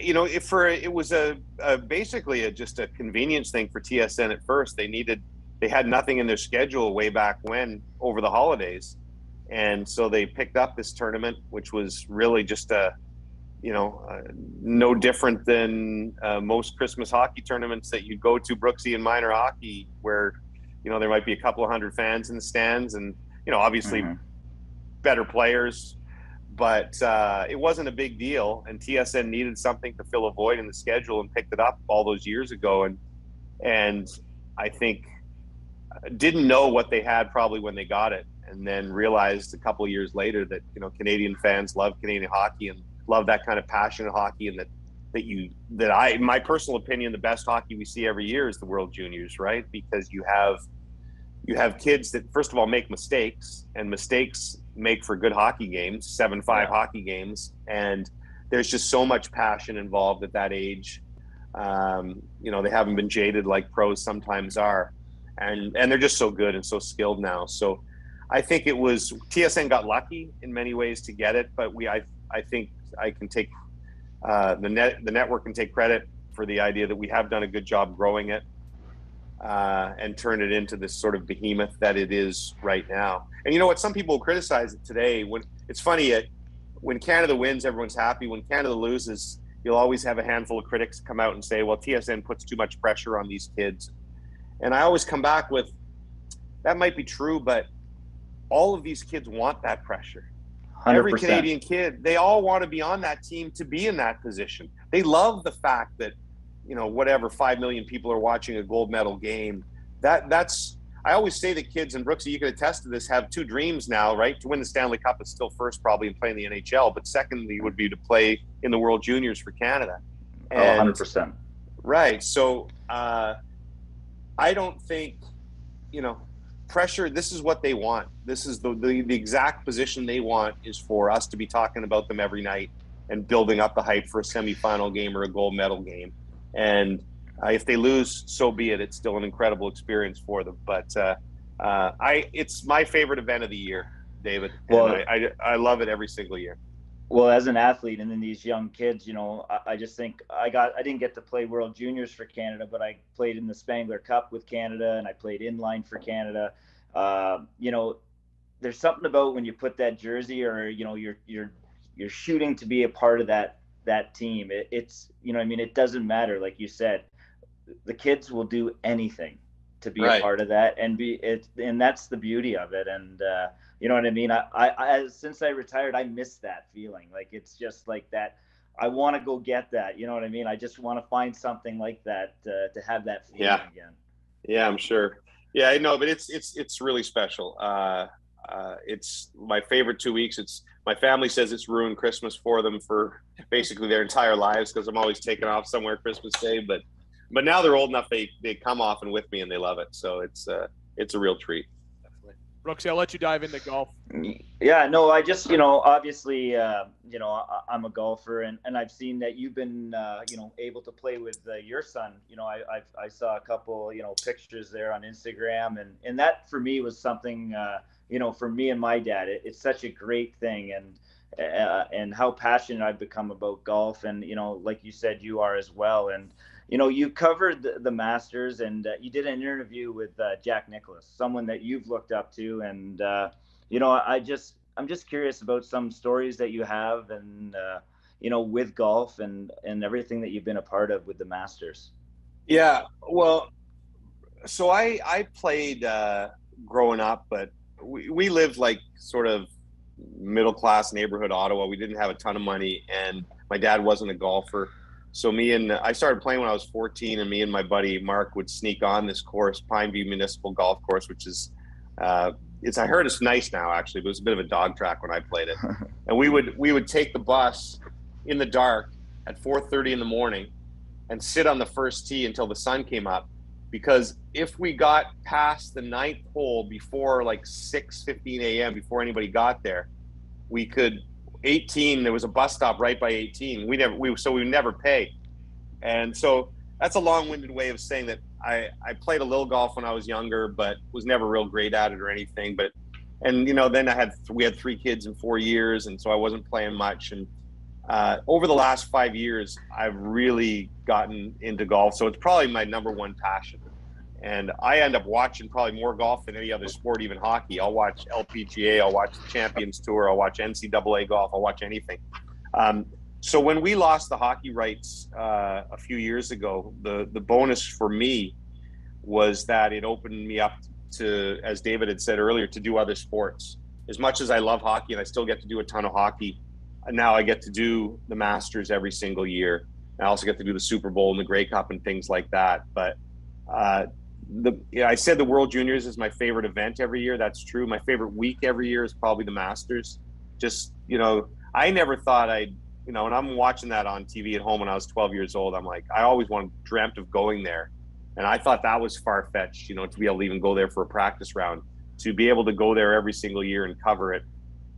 you know, if for it was a, a basically a, just a convenience thing for TSN at first. They needed they had nothing in their schedule way back when over the holidays, and so they picked up this tournament, which was really just a you know, uh, no different than uh, most Christmas hockey tournaments that you'd go to, Brooksy and minor hockey, where you know there might be a couple of hundred fans in the stands, and you know, obviously mm-hmm. better players, but uh, it wasn't a big deal. And TSN needed something to fill a void in the schedule, and picked it up all those years ago, and and I think uh, didn't know what they had probably when they got it, and then realized a couple years later that you know Canadian fans love Canadian hockey and love that kind of passionate hockey and that that you that I my personal opinion the best hockey we see every year is the World Juniors, right? Because you have you have kids that first of all make mistakes and mistakes make for good hockey games, 7-5 yeah. hockey games and there's just so much passion involved at that age. Um, you know, they haven't been jaded like pros sometimes are, and and they're just so good and so skilled now. So, I think it was TSN got lucky in many ways to get it, but we I I think I can take uh, the net the network can take credit for the idea that we have done a good job growing it uh, and turn it into this sort of behemoth that it is right now. And you know what? Some people criticize it today. When it's funny, it, when Canada wins, everyone's happy. When Canada loses, you'll always have a handful of critics come out and say, "Well, TSN puts too much pressure on these kids." And I always come back with, "That might be true, but all of these kids want that pressure." 100%. Every Canadian kid, they all want to be on that team to be in that position. They love the fact that, you know, whatever five million people are watching a gold medal game. That that's I always say that kids and Brooksy, you can attest to this, have two dreams now, right? To win the Stanley Cup is still first, probably, and play in the NHL. But secondly, would be to play in the World Juniors for Canada. Oh, and, oh, 100%. Right. So uh, I don't think, you know, pressure this is what they want this is the, the, the exact position they want is for us to be talking about them every night and building up the hype for a semifinal game or a gold medal game and uh, if they lose so be it. It's still an incredible experience for them. But uh, uh, i it's my favorite event of the year david. Well I, I, I love it every single year. Well as an athlete and then these young kids you know I, I, just think i got i didn't get to play world juniors for canada but i played in the Spengler Cup with canada and i played inline for canada. Uh, you know there's something about when you put that jersey or you know you're you're you're shooting to be a part of that that team it, it's you know i mean it doesn't matter like you said the kids will do anything to be right. a part of that and be it and that's the beauty of it and uh, you know what I mean? I, I, I, since I retired, I miss that feeling. Like it's just like that. I want to go get that. You know what I mean? I just want to find something like that uh, to have that feeling yeah. again. Yeah, I'm sure. Yeah, I know, but it's it's it's really special. Uh, uh, it's my favorite two weeks. It's my family says it's ruined Christmas for them for basically their entire lives because I'm always taking off somewhere Christmas Day. But but now they're old enough they they come often with me and they love it. So it's uh, it's a real treat. Brooksy, I'll let you dive into golf. Yeah, no, I just, you know, obviously, uh, you know, I, am a golfer, and, and I've seen that you've been, uh, you know, able to play with uh, your son. You know, I, I, I saw a couple, you know, pictures there on Instagram, and and that for me was something, uh, you know, for me and my dad, it, it's such a great thing, and uh, and how passionate I've become about golf, and you know, like you said, you are as well, and you know, you covered the, the Masters and uh, you did an interview with uh, Jack Nicklaus, someone that you've looked up to. And, uh, you know, I just, I'm just curious about some stories that you have and, uh, you know, with golf and, and everything that you've been a part of with the Masters. Yeah. Well, so I, I played uh, growing up, but we, we lived like sort of middle class neighborhood Ottawa. We didn't have a ton of money and my dad wasn't a golfer so me and I started playing when I was 14, and me and my buddy Mark would sneak on this course, Pineview Municipal Golf Course, which is uh, it's I heard it's nice now actually, but it was a bit of a dog track when I played it. and we would we would take the bus in the dark at 4:30 in the morning and sit on the first tee until the sun came up because if we got past the ninth hole before like 6:15 a.m. before anybody got there, we could 18 there was a bus stop right by 18 we never we so we never pay. And so that's a long-winded way of saying that i i played a little golf when i was younger but was never real great at it or anything. But and you know then i had we had three kids in four years and so i wasn't playing much. And uh, over the last five years i've really gotten into golf so it's probably my number one passion and I end up watching probably more golf than any other sport, even hockey. I'll watch LPGA, I'll watch the Champions Tour, I'll watch NCAA golf, I'll watch anything. Um, so when we lost the hockey rights uh, a few years ago, the the bonus for me was that it opened me up to, as David had said earlier, to do other sports. As much as I love hockey, and I still get to do a ton of hockey, now I get to do the Masters every single year. I also get to do the Super Bowl and the Grey Cup and things like that. But uh, the yeah, I said the World Juniors is my favorite event every year. That's true. My favorite week every year is probably the Masters. Just you know, I never thought I'd you know, and I'm watching that on TV at home when I was 12 years old. I'm like, I always wanted dreamt of going there, and I thought that was far fetched. You know, to be able to even go there for a practice round, to be able to go there every single year and cover it,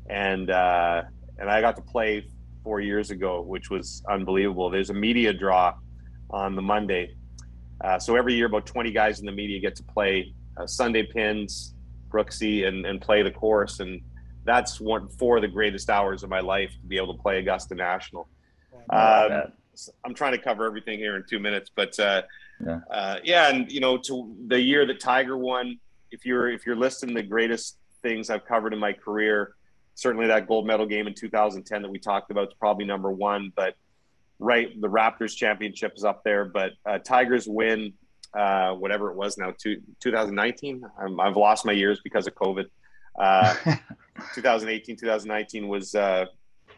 and uh, and I got to play four years ago, which was unbelievable. There's a media draw on the Monday. Uh, so every year, about 20 guys in the media get to play uh, Sunday pins, Brooksy, and, and play the course. And that's one four of the greatest hours of my life to be able to play Augusta National. Um, I'm trying to cover everything here in two minutes, but uh, yeah. Uh, yeah, and you know, to the year that Tiger won, if you're if you're listing the greatest things I've covered in my career, certainly that gold medal game in 2010 that we talked about is probably number one. But right, the Raptors championship is up there. But uh, Tigers win, uh, whatever it was now, two, 2019. i have lost my years because of COVID. Uh, 2018, 2019 was uh,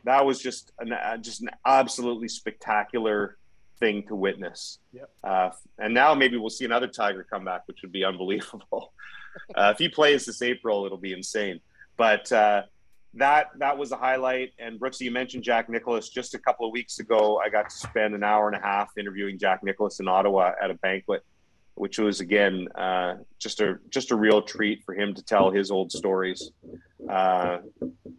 that was just an uh, just an absolutely spectacular thing to witness. Yep. Uh, and now maybe we'll see another Tiger come back, which would be unbelievable. uh, if he plays this April, it'll be insane. But uh, that that was a highlight. And Brooksy, you mentioned Jack Nicklaus just a couple of weeks ago. I got to spend an hour and a half interviewing Jack Nicklaus in Ottawa at a banquet, which was again uh, just a just a real treat for him to tell his old stories. Uh,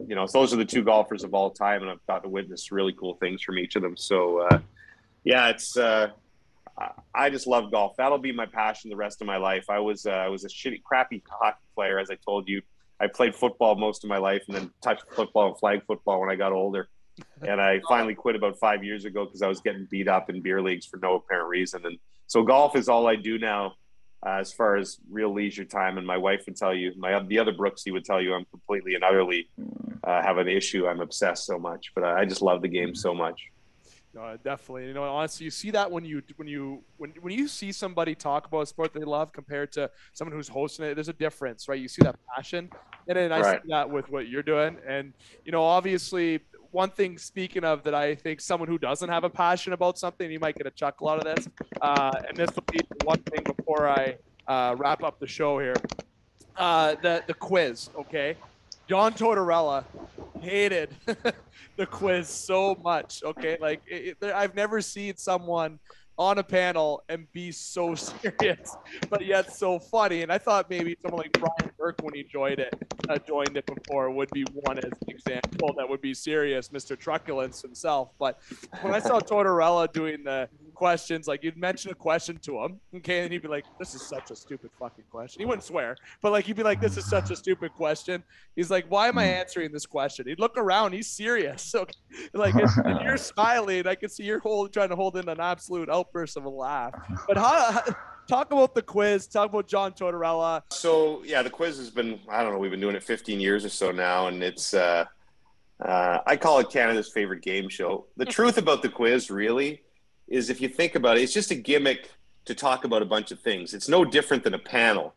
you know, so those are the two golfers of all time, and I've got to witness really cool things from each of them. So, uh, yeah, it's uh, I just love golf. That'll be my passion the rest of my life. I was uh, I was a shitty, crappy hockey player, as I told you I played football most of my life and then touched football and flag football when I got older. And I finally quit about five years ago because I was getting beat up in beer leagues for no apparent reason. And so golf is all I do now uh, as far as real leisure time. And my wife would tell you, my the other Brooksy would tell you, I'm completely and utterly uh, have an issue. I'm obsessed so much, but I just love the game so much. No, definitely. You know, honestly, you see that when you when you when when you see somebody talk about a sport they love compared to someone who's hosting it. There's a difference, right? You see that passion, and then I right. see that with what you're doing. And you know, obviously, one thing speaking of that, I think someone who doesn't have a passion about something, you might get a chuckle out of this. Uh, and this will be one thing before I uh, wrap up the show here. Uh, the the quiz, okay? John Tortorella hated the quiz so much. Okay, like it, it, I've never seen someone on a panel and be so serious, but yet so funny. And I thought maybe someone like Brian Burke, when he joined it, uh, joined it before, would be one as an example that would be serious, Mr. Truculence himself. But when I saw Tortorella doing the questions. Like you'd mention a question to him, okay, and he'd be like, "This is such a stupid fucking question." He wouldn't swear, but like he'd be like, "This is such a stupid question." He's like, "Why am I hmm. answering this question?" He'd look around. He's serious. So, like, and you're smiling. I can see you're hold, trying to hold in an absolute outburst of a laugh. But how? talk about the quiz. Talk about John Tortorella. So yeah, the quiz has been I don't know. We've been doing it 15 years or so now, and it's uh, uh, I call it Canada's favorite game show. The truth about the quiz really is if you think about it, it's just a gimmick to talk about a bunch of things. It's no different than a panel.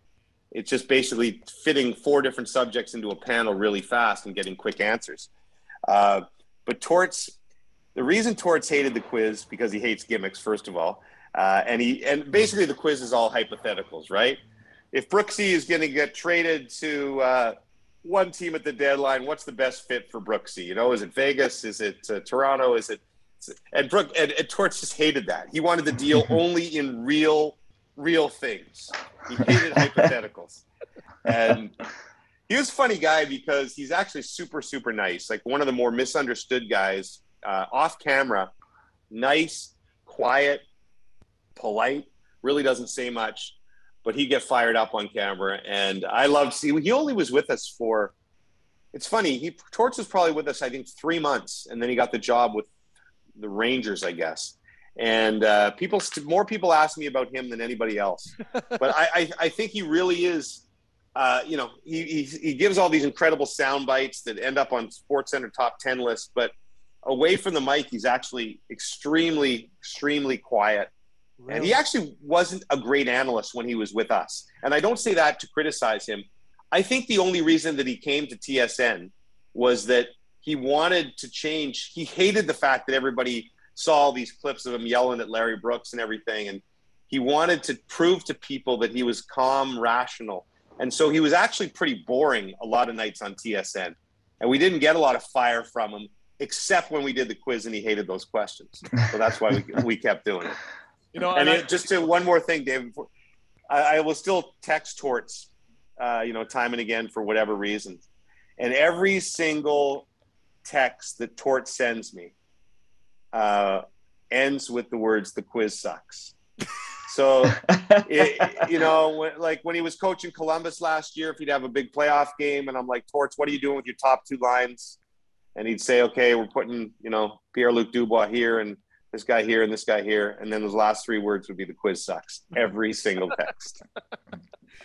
It's just basically fitting four different subjects into a panel really fast and getting quick answers. Uh, but Torts, the reason Torts hated the quiz because he hates gimmicks, first of all, uh, and he and basically the quiz is all hypotheticals, right? If Brooksy is going to get traded to uh, one team at the deadline, what's the best fit for Brooksy? You know, is it Vegas? Is it uh, Toronto? Is it and Brooke and, and Torts just hated that. He wanted the deal only in real, real things. He hated hypotheticals. And he was a funny guy because he's actually super, super nice. Like one of the more misunderstood guys uh, off camera, nice, quiet, polite, really doesn't say much, but he'd get fired up on camera. And I loved see he only was with us for it's funny, he Torts was probably with us, I think, three months, and then he got the job with the Rangers, I guess. And uh, people, more people ask me about him than anybody else. but I, I, I, think he really is. Uh, you know, he, he, he gives all these incredible sound bites that end up on Sports Center top ten lists. But away from the mic, he's actually extremely, extremely quiet. Really? And he actually wasn't a great analyst when he was with us. And I don't say that to criticize him. I think the only reason that he came to TSN was that he wanted to change. He hated the fact that everybody saw all these clips of him yelling at Larry Brooks and everything. And he wanted to prove to people that he was calm, rational. And so he was actually pretty boring a lot of nights on TSN. And we didn't get a lot of fire from him, except when we did the quiz and he hated those questions. So that's why we, we kept doing it. You know, and, and it, just to one more thing, David, I, I will still text Torts, uh, you know, time and again for whatever reason. And every single text that Tort sends me, uh, ends with the words "the quiz sucks." So, it, you know, when, like when he was coaching Columbus last year, if he'd have a big playoff game, and I'm like, Torts, what are you doing with your top two lines? And he'd say, okay, we're putting, you know, Pierre Luc Dubois here and this guy here and this guy here. And then those last three words would be the quiz sucks. Every single text.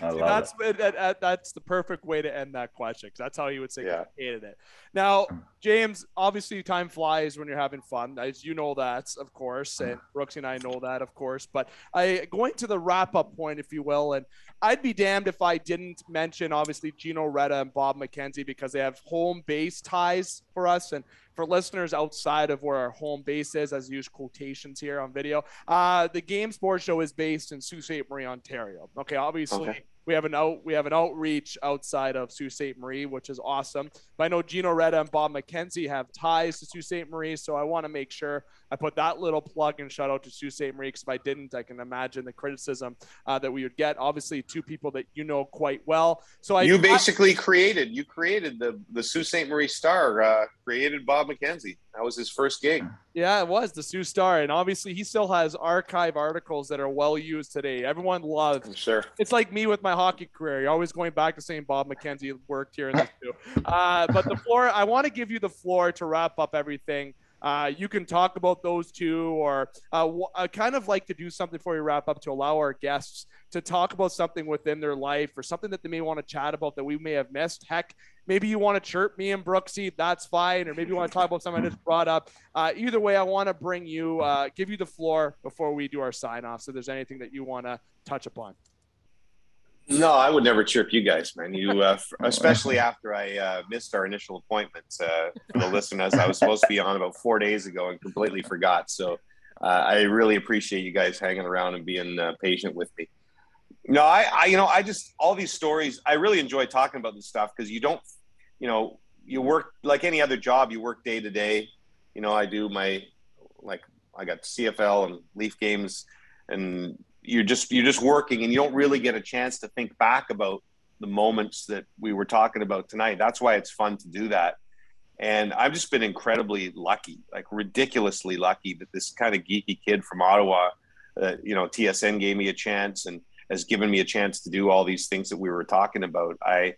That's it, that's the perfect way to end that question because that's how you would say yeah. he hated it. Now, hmm. James, obviously, time flies when you're having fun, as you know that, of course, hmm. and Brooksy and I know that, of course. But I going to the wrap up point, if you will, and I'd be damned if I didn't mention obviously Gino Reda and Bob McKenzie because they have home base ties for us and for listeners outside of where our home base is, as use quotations here on video, uh, the Game Sports Show is based in Sault Ste. Marie, Ontario. Okay, obviously. Okay we have an out we have an outreach outside of Sault Ste. Marie, which is awesome. But I know Gino Reda and Bob McKenzie have ties to Sault Ste. Marie, so I want to make sure I put that little plug and shout out to Sault Ste. Marie because if I didn't, I can imagine the criticism uh, that we would get. Obviously, two people that you know quite well. So I you basically I, created you created the the Sault Ste. Marie Star, uh, created Bob McKenzie. That was his first gig. Yeah, it was the Sault Star, and obviously he still has archive articles that are well used today. Everyone loves. Sure. It's like me with my hockey career. You're always going back to saying Bob McKenzie worked here in this too. Uh, but the floor, I want to give you the floor to wrap up everything. Uh, you can talk about those two, or uh, I kind of like to do something before we wrap up to allow our guests to talk about something within their life or something that they may want to chat about that we may have missed. Heck, maybe you want to chirp me and Brooksy, that's fine. Or maybe you want to talk about something I just brought up. Uh, either way, I want to bring you, uh, give you the floor before we do our sign off. So there's anything that you want to touch upon. No, I would never chirp you guys, man. You, uh, especially after I uh, missed our initial appointment. Uh, for the listeners, I was supposed to be on about four days ago and completely forgot. So uh, I really appreciate you guys hanging around and being uh, patient with me. No, I, I, you know, I just all these stories. I really enjoy talking about this stuff because you don't, you know, you work like any other job. You work day to day. You know, I do my like I got CFL and Leaf games and you're just you're just working and you don't really get a chance to think back about the moments that we were talking about tonight. That's why it's fun to do that. And I've just been incredibly lucky, like ridiculously lucky that this kind of geeky kid from Ottawa, uh, you know, TSN gave me a chance and has given me a chance to do all these things that we were talking about. I,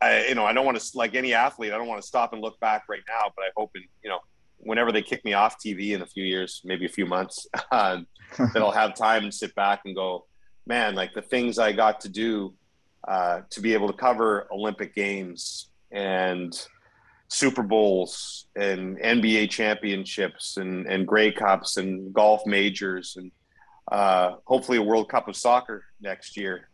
I, you know, I don't want to like any athlete. I don't want to stop and look back right now, but I hope in, you know, whenever they kick me off TV in a few years, maybe a few months, uh, that I'll have time and sit back and go, man, like the things I got to do uh, to be able to cover Olympic Games and Super Bowls and NBA championships and, and Grey Cups and golf majors and uh, hopefully a World Cup of soccer next year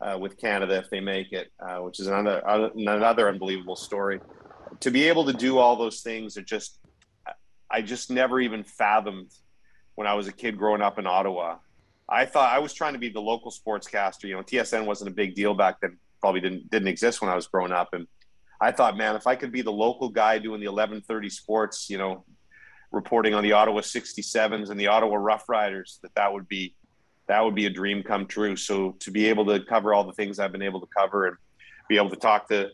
uh, with Canada if they make it, uh, which is another another unbelievable story. To be able to do all those things are just I just never even fathomed when I was a kid growing up in Ottawa. I thought I was trying to be the local sportscaster. You know, TSN wasn't a big deal back then. Probably didn't didn't exist when I was growing up. And I thought, man, if I could be the local guy doing the 11:30 sports, you know, reporting on the Ottawa 67s and the Ottawa Rough Riders, that that would be that would be a dream come true. So to be able to cover all the things I've been able to cover and be able to talk to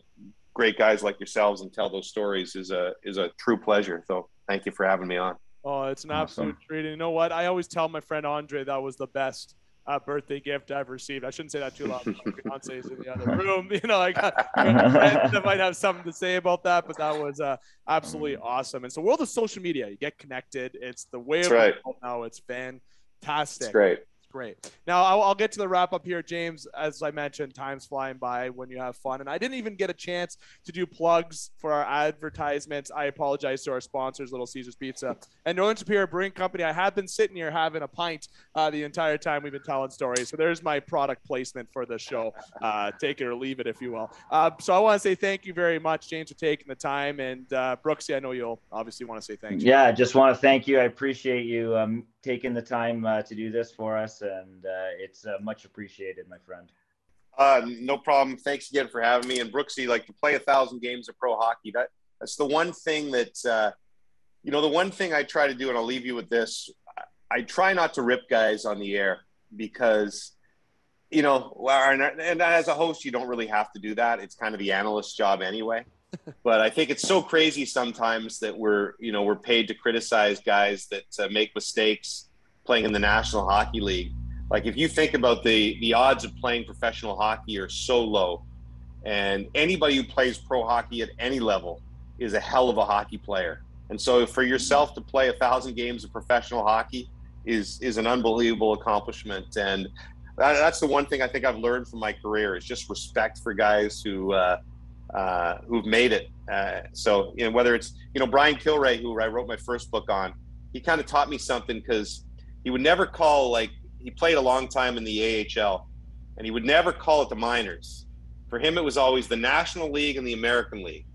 great guys like yourselves and tell those stories is a is a true pleasure. So thank you for having me on. Oh, it's an awesome. absolute treat. And you know what? I always tell my friend Andre that was the best uh, birthday gift I've received. I shouldn't say that too loud. My fiance is in the other room. You know, I got, friends that might have something to say about that, but that was uh, absolutely mm. awesome. And so, world of social media, you get connected. It's the way That's of right. now. It's fantastic. It's great. Great. Now I'll, I'll, get to the wrap up here, James. As I mentioned, time's flying by when you have fun, and I didn't even get a chance to do plugs for our advertisements. I apologize to our sponsors, Little Caesars Pizza and Northern Superior Brewing Company. I have been sitting here having a pint uh, the entire time we've been telling stories. So there's my product placement for the show. Uh, take it or leave it, if you will. Uh, so I want to say thank you very much, James, for taking the time, and uh, Brooksy, I know you'll obviously want to say thank you. Yeah, I just want to thank you. I appreciate you. Um, taking the time uh, to do this for us, and uh, it's uh, much appreciated, my friend. Uh, no problem. Thanks again for having me. And Brooksy, like to play a thousand games of pro hockey. That that's the one thing that you know. The one thing I try to do, and I'll leave you with this. I try not to rip guys on the air because you know, and as a host, you don't really have to do that. It's kind of the analyst's job anyway. But I think it's so crazy sometimes that we're you know we're paid to criticize guys that uh, make mistakes playing in the National Hockey League. Like if you think about the the odds of playing professional hockey are so low, and anybody who plays pro hockey at any level is a hell of a hockey player. And so for yourself to play a thousand games of professional hockey is is an unbelievable accomplishment. And that, that's the one thing I think I've learned from my career is just respect for guys who uh, uh, who've made it. Uh, so you know whether it's you know Brian Kilrea, who I wrote my first book on, he kind of taught me something because he would never call like he played a long time in the AHL, and he would never call it the minors. For him, it was always the National League and the American League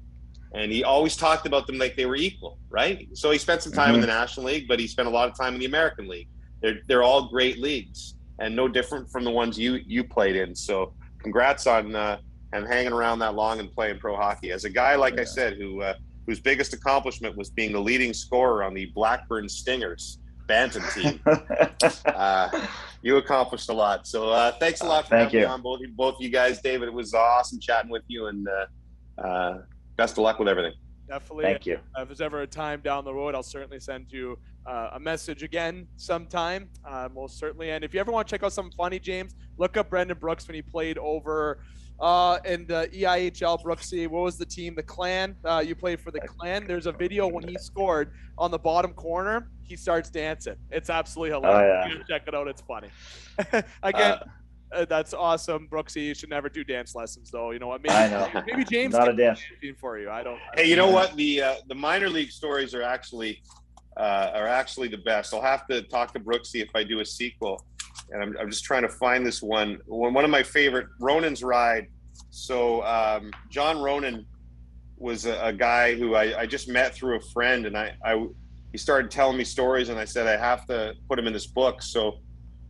and he always talked about them like they were equal, right? So he spent some time mm-hmm. in the National League, but he spent a lot of time in the American League. They're they're all great leagues and no different from the ones you you played in. So congrats on uh, and hanging around that long and playing pro hockey. As a guy, like yeah. I said, who uh, whose biggest accomplishment was being the leading scorer on the Blackburn Stingers Bantam team. uh, you accomplished a lot. So uh, thanks a lot for having me on, both both you guys, David. It was awesome chatting with you, and uh, uh, best of luck with everything. Definitely. Thank you. If there's ever a time down the road, I'll certainly send you uh, a message again sometime. Uh, most certainly. And if you ever want to check out something funny, James, look up Brendan Brooks when he played over uh, in the EIHL. Brooksy, what was the team? The Clan. Uh, you played for the Clan. There's a video when he scored on the bottom corner. He starts dancing. It's absolutely hilarious. Oh, yeah. Check it out. It's funny. again uh, uh, that's awesome, Brooksy. You should never do dance lessons, though. You know what? Maybe, I know. Maybe James not a dance for you. I don't. Hey, you know what? The uh, the minor league stories are actually uh, are actually the best. I'll have to talk to Brooksy if I do a sequel, and I'm, I'm just trying to find this one. One of my favorite, Ronan's Ride. So um, John Ronan was a, a guy who I, I, just met through a friend, and I, I he started telling me stories, and I said I have to put him in this book. So.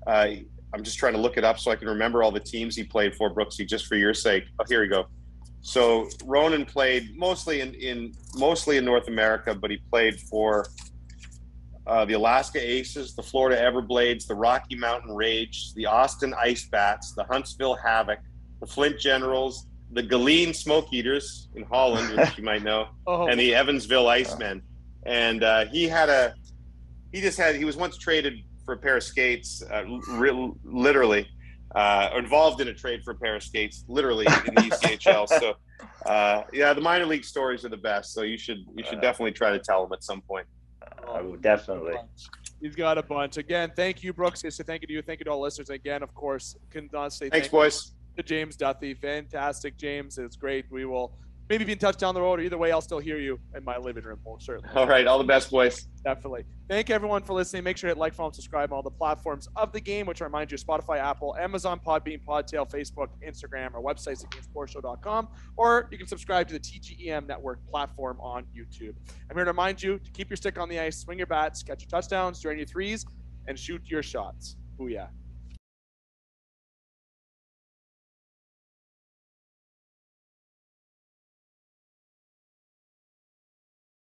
Uh, I'm just trying to look it up so I can remember all the teams he played for, Brooksy, just for your sake. Oh, here we go. So Ronan played mostly in, in mostly in North America, but he played for uh, the Alaska Aces, the Florida Everblades, the Rocky Mountain Rage, the Austin Ice Bats, the Huntsville Havoc, the Flint Generals, the Geleen Smoke Eaters in Holland, which you might know, oh. and the Evansville Icemen. And uh, he had a, he just had, he was once traded for a pair of skates, uh, re- literally, uh, involved in a trade for a pair of skates, literally in the ECHL. so, uh, yeah, the minor league stories are the best. So you should you should definitely try to tell them at some point. Oh, definitely. You've got a bunch. Again, thank you, Brooks. So thank you to you. Thank you to all listeners. Again, of course, can not say thanks, boys. To James Duthie, fantastic, James. It's great. We will maybe be in touch down the road. Or either way, I'll still hear you in my living room, most certainly. All right. All the best, boys. Definitely. Thank everyone for listening. Make sure to hit like, follow, and subscribe on all the platforms of the game, which I remind you Spotify, Apple, Amazon, Podbean, Podtail, Facebook, Instagram, our website, thegamesportshow.com, or you can subscribe to the TGEM Network platform on YouTube. I'm here to remind you to keep your stick on the ice, swing your bats, catch your touchdowns, drain your threes, and shoot your shots. Booyah.